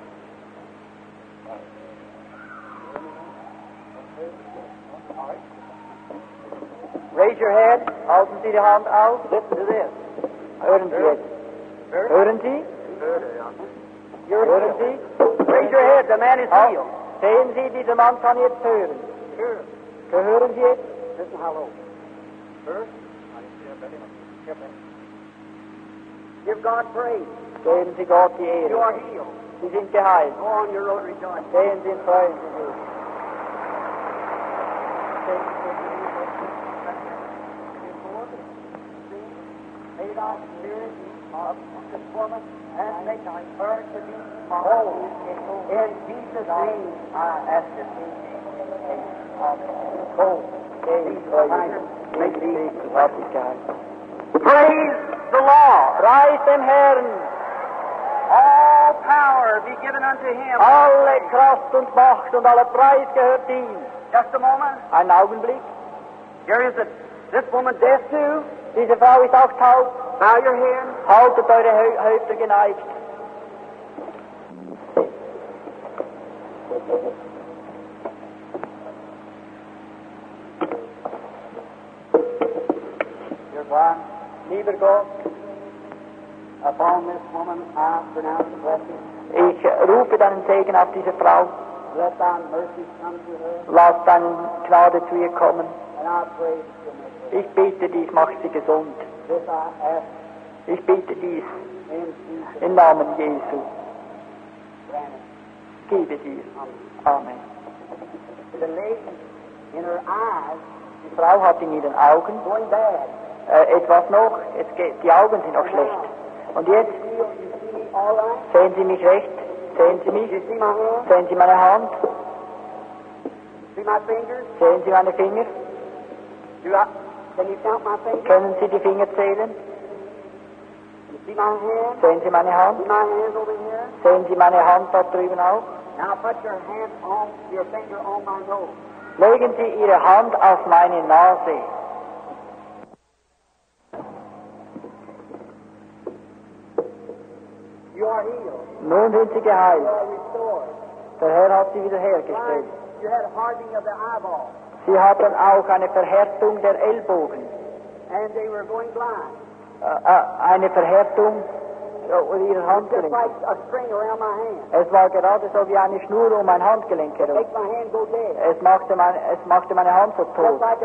Raise your head, halten Sie die Hand auf. Listen to this. Hören Sie jetzt. Hören Sie? Hören. Sie? Raise your head. The man is healed. Sehen Sie, dieser Mann kann jetzt hören. Gehören Sie jetzt? Listen. First. Give God praise. Geben Sie Gott die You are healed. Sie sind geheilt. Go on your road rejoicing. Gehen Sie und freuen Sie sich. Thy spirit of woman and make her to be whole. In Jesus' name, I ask it. Komm, gehen Sie, freuen Sie sich. Gehen Sie, das hat sich geheilt. Praise the Lord. Preis dem Herrn. All power be given unto him. Alle Kraft und Macht und aller Preis gehört ihm. Just a moment. Einen Augenblick. Here is a This woman deaf too? Diese Frau ist auch taub. Bow your head. Haltet eure Hö Häupter geneigt. God, lieber Gott, upon this woman I pronounce a blessing. Ich rufe deinen Segen auf diese Frau. Let thy mercy come to her, Lass deine Gnade zu ihr kommen. and I pray Ich bitte dich, mach sie gesund. This I ask Ich bitte dies in Jesus' im Namen Jesu. grant it. Gebe dir. Amen. Amen. The lady in her eyes Die Frau hat in ihren Augen going bad. äh, etwas noch. Es geht, die Augen sind noch schlecht. Und jetzt You, you see me all right? sehen Sie mich recht. Sehen Sie You mich. see my hand? Sehen Sie meine Hand. See my fingers? Sehen Sie meine Finger. Do I, can you count my fingers? Können Sie die Finger zählen? You see my hand? Sehen Sie meine Hand. See my hands over here? Sehen Sie meine Hand da drüben auch. Now put your hand on your finger on my nose. Legen Sie Ihre Hand auf meine Nase. You are healed. Nun sind Sie You geheilt. are restored. Der Herr hat Sie wiederhergestellt. Sie hatten auch eine Verhärtung der Ellbogen. and they were going blind. Äh, eine Verhärtung äh, Ihrer Handgelenke. like. Es war gerade so wie eine Schnur um mein Handgelenk herum. Hand. Es machte, mein, es machte meine Hand so tot. like.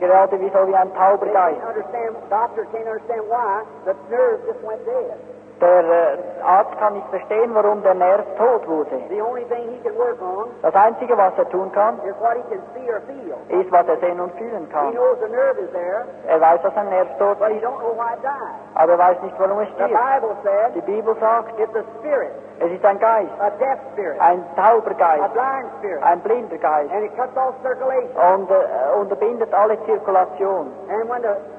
Gerade wie so wie ein tauber Geist. Can't understand, doctors can't understand why the nerve just went dead. Der äh, Arzt kann nicht verstehen, warum der Nerv tot wurde. The only thing he can work on Das Einzige, was er tun kann, is what he can see or feel. ist, was er sehen und fühlen He kann. knows the nerve is there, Er weiß, dass ein Nerv tot but he ist, don't know why it died. aber er weiß nicht, warum er The stirbt. Bible said Die Bibel sagt, it's a spirit, es ist ein Geist, a deaf spirit, ein tauber a Geist, blind spirit, ein blinder Geist and it cuts off circulation. und äh, unterbindet alle Zirkulation.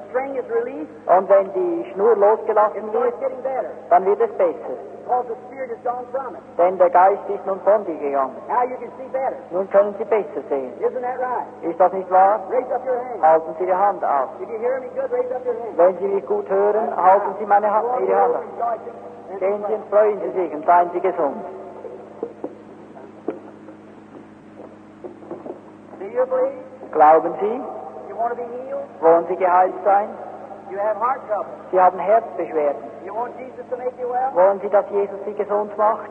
And when the string is released, Und wenn die Schnur it losgelassen wird, starts getting better dann wird es besser. because the spirit is gone from it. Denn der Geist ist nun von dir gegangen. Now you can see better. Nun können Sie besser sehen. Isn't that right? Ist das nicht wahr? Raise up your hand. Halten Sie die Hand auf. If you hear me good, raise up your hand. Wenn Sie mich gut hören, halten Sie meine Hand, Go on, Ihre Hand go auf. rejoicing and Gehen Sie be und freuen Sie sich und seien Sie gesund. blessed. Do you believe? Glauben Sie? Want to be healed? Wollen Sie geheilt sein? You have heart trouble. Sie haben Herzbeschwerden. You want Jesus to make you well? Wollen Sie, dass Jesus Sie gesund macht?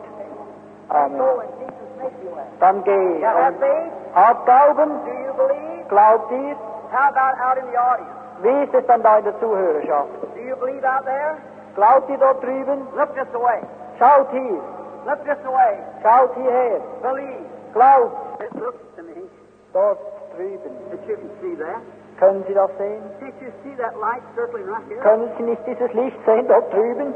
Amen. Go and Jesus make you well. Dann geh You have faith? hab Glauben. Do you believe? Glaubt ihr? How about out in the audience? Wie ist es dann da in der Zuhörerschaft? Do you believe out there? Glaubt ihr dort drüben? Look this away. Schaut hier. Look this away. Schaut hierher. Believe. Glaubt. It looks to me Dort drüben. that you can see that. Können Sie das sehen? Can't you see that light circling right here? Können Sie nicht dieses Licht sehen dort drüben?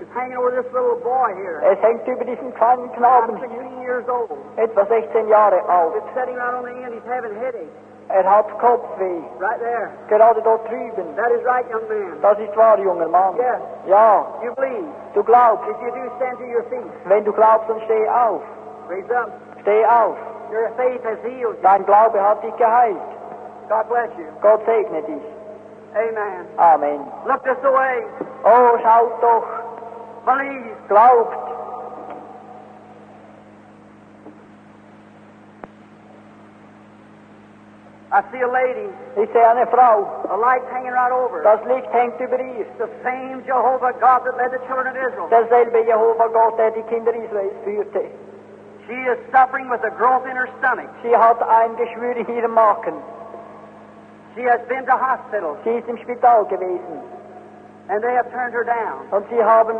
It's hanging over this little boy here. Es hängt über diesen kleinen Knaben hier, 16 years old. etwa 16 Jahre alt. It's sitting right on the end. He's having headache. Er hat Kopfweh, Right there. gerade dort drüben. That is right, young man. Das ist wahr, junger Mann. Yes. Ja, You believe. du glaubst. If you do, stand to your feet. Wenn du glaubst, dann steh auf. Raise up. Steh auf. Your faith has healed you. Dein Glaube hat dich geheilt. God bless you. Gott segne dich. Amen. Amen. Look this away. Oh, schaut doch. Believe. Glaubt. I see a lady. Ich sehe eine Frau. A light hanging right over her. Das Licht hängt über ihr. The same Jehovah God that led the children of Israel. Derselbe Jehova Gott, der die Kinder Israels führte. She is suffering with a growth in her stomach. Sie hat ein Geschwür in ihrem Magen. She has been to hospitals, Sie ist im Spital gewesen. and they have turned her down. Und sie haben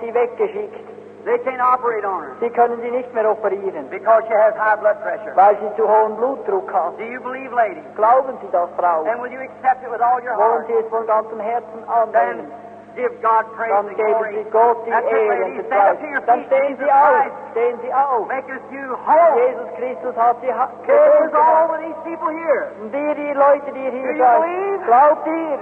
sie weggeschickt. They can't operate on her Sie können sie nicht mehr operieren, because she has high blood pressure. weil sie zu hohen Blutdruck hat. Do you believe, lady? Glauben Sie das, Frau? And will you accept it with all your Wollen heart? Sie es von ganzem Herzen Then annehmen? Give God praise Dann and glory. Gott die That's it, Ehre lady. und den Stand up Preis. to your Dann stehen Jesus Sie auf. Christ Stehen Sie auf. maketh you whole. Jesus Christus hat Sie It is all gemacht. these people here. Ihr, die Leute, die Do hier you seid, believe? glaubt ihr?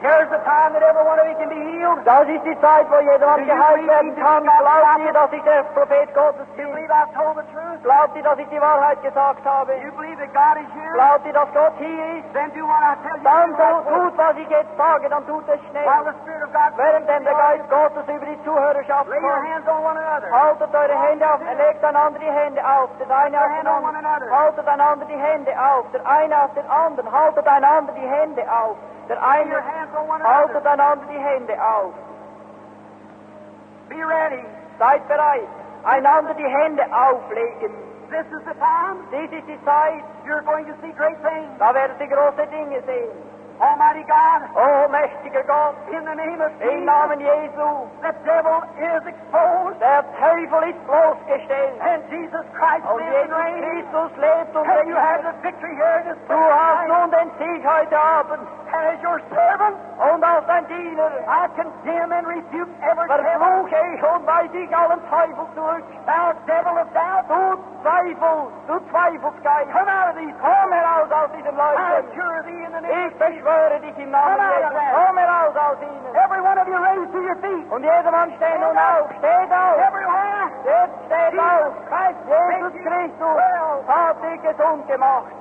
Here's the time that every one of you can be healed. Das ist die Do you geheilt believe werden. Christ Glaubt ihr, dass ich der Prophet Gottes Do you bin? believe I've told the truth? Glaubt ihr, dass ich die Wahrheit gesagt habe? Do you believe that God is here? Glaubt ihr, dass Gott hier ist? Then do what I tell you. Dann tut, was ich jetzt sage, dann tut es While schnell. the Spirit of God Während denn der Geist Gottes über die Zuhörerschaft Lay your hands on one another. haltet eure Hände auf, legt einander die Hände auf, der eine auf den anderen, haltet einander die Hände auf, der eine auf den anderen, haltet einander die Hände auf, der Lay your eine, hands on one haltet another. einander die Hände auf. Be ready. Seid bereit, einander die Hände auflegen. This is the time. Dies ist die Zeit, You're going to see great things. da werdet ihr große Dinge sehen. Almighty God, O mächtiger Gott, in the name of im Jesus, Namen Jesu, the devil is exposed. der Teufel ist bloßgestellt. And Jesus Christ Und lives and Jesus reigns. Christus lebt und And you have the victory here this Du hast nun den Sieg heute Abend. As your servant, Und als dein Diener I condemn and rebuke every verfluche ich und weise ich allen Zweifel zurück. Thou devil of doubt, Du Zweifel, du Zweifelsgeist, come out of these. komm heraus aus diesem I Leuten. adjure thee in the name Ich beschwöre dich im Namen Jesu, komm heraus aus ihnen. Every one of you raised to your feet. Und jedermann steht nun auf, steht auf, Everywhere. jetzt steht auf. Christ, Jesus Christus hat dich gesund gemacht.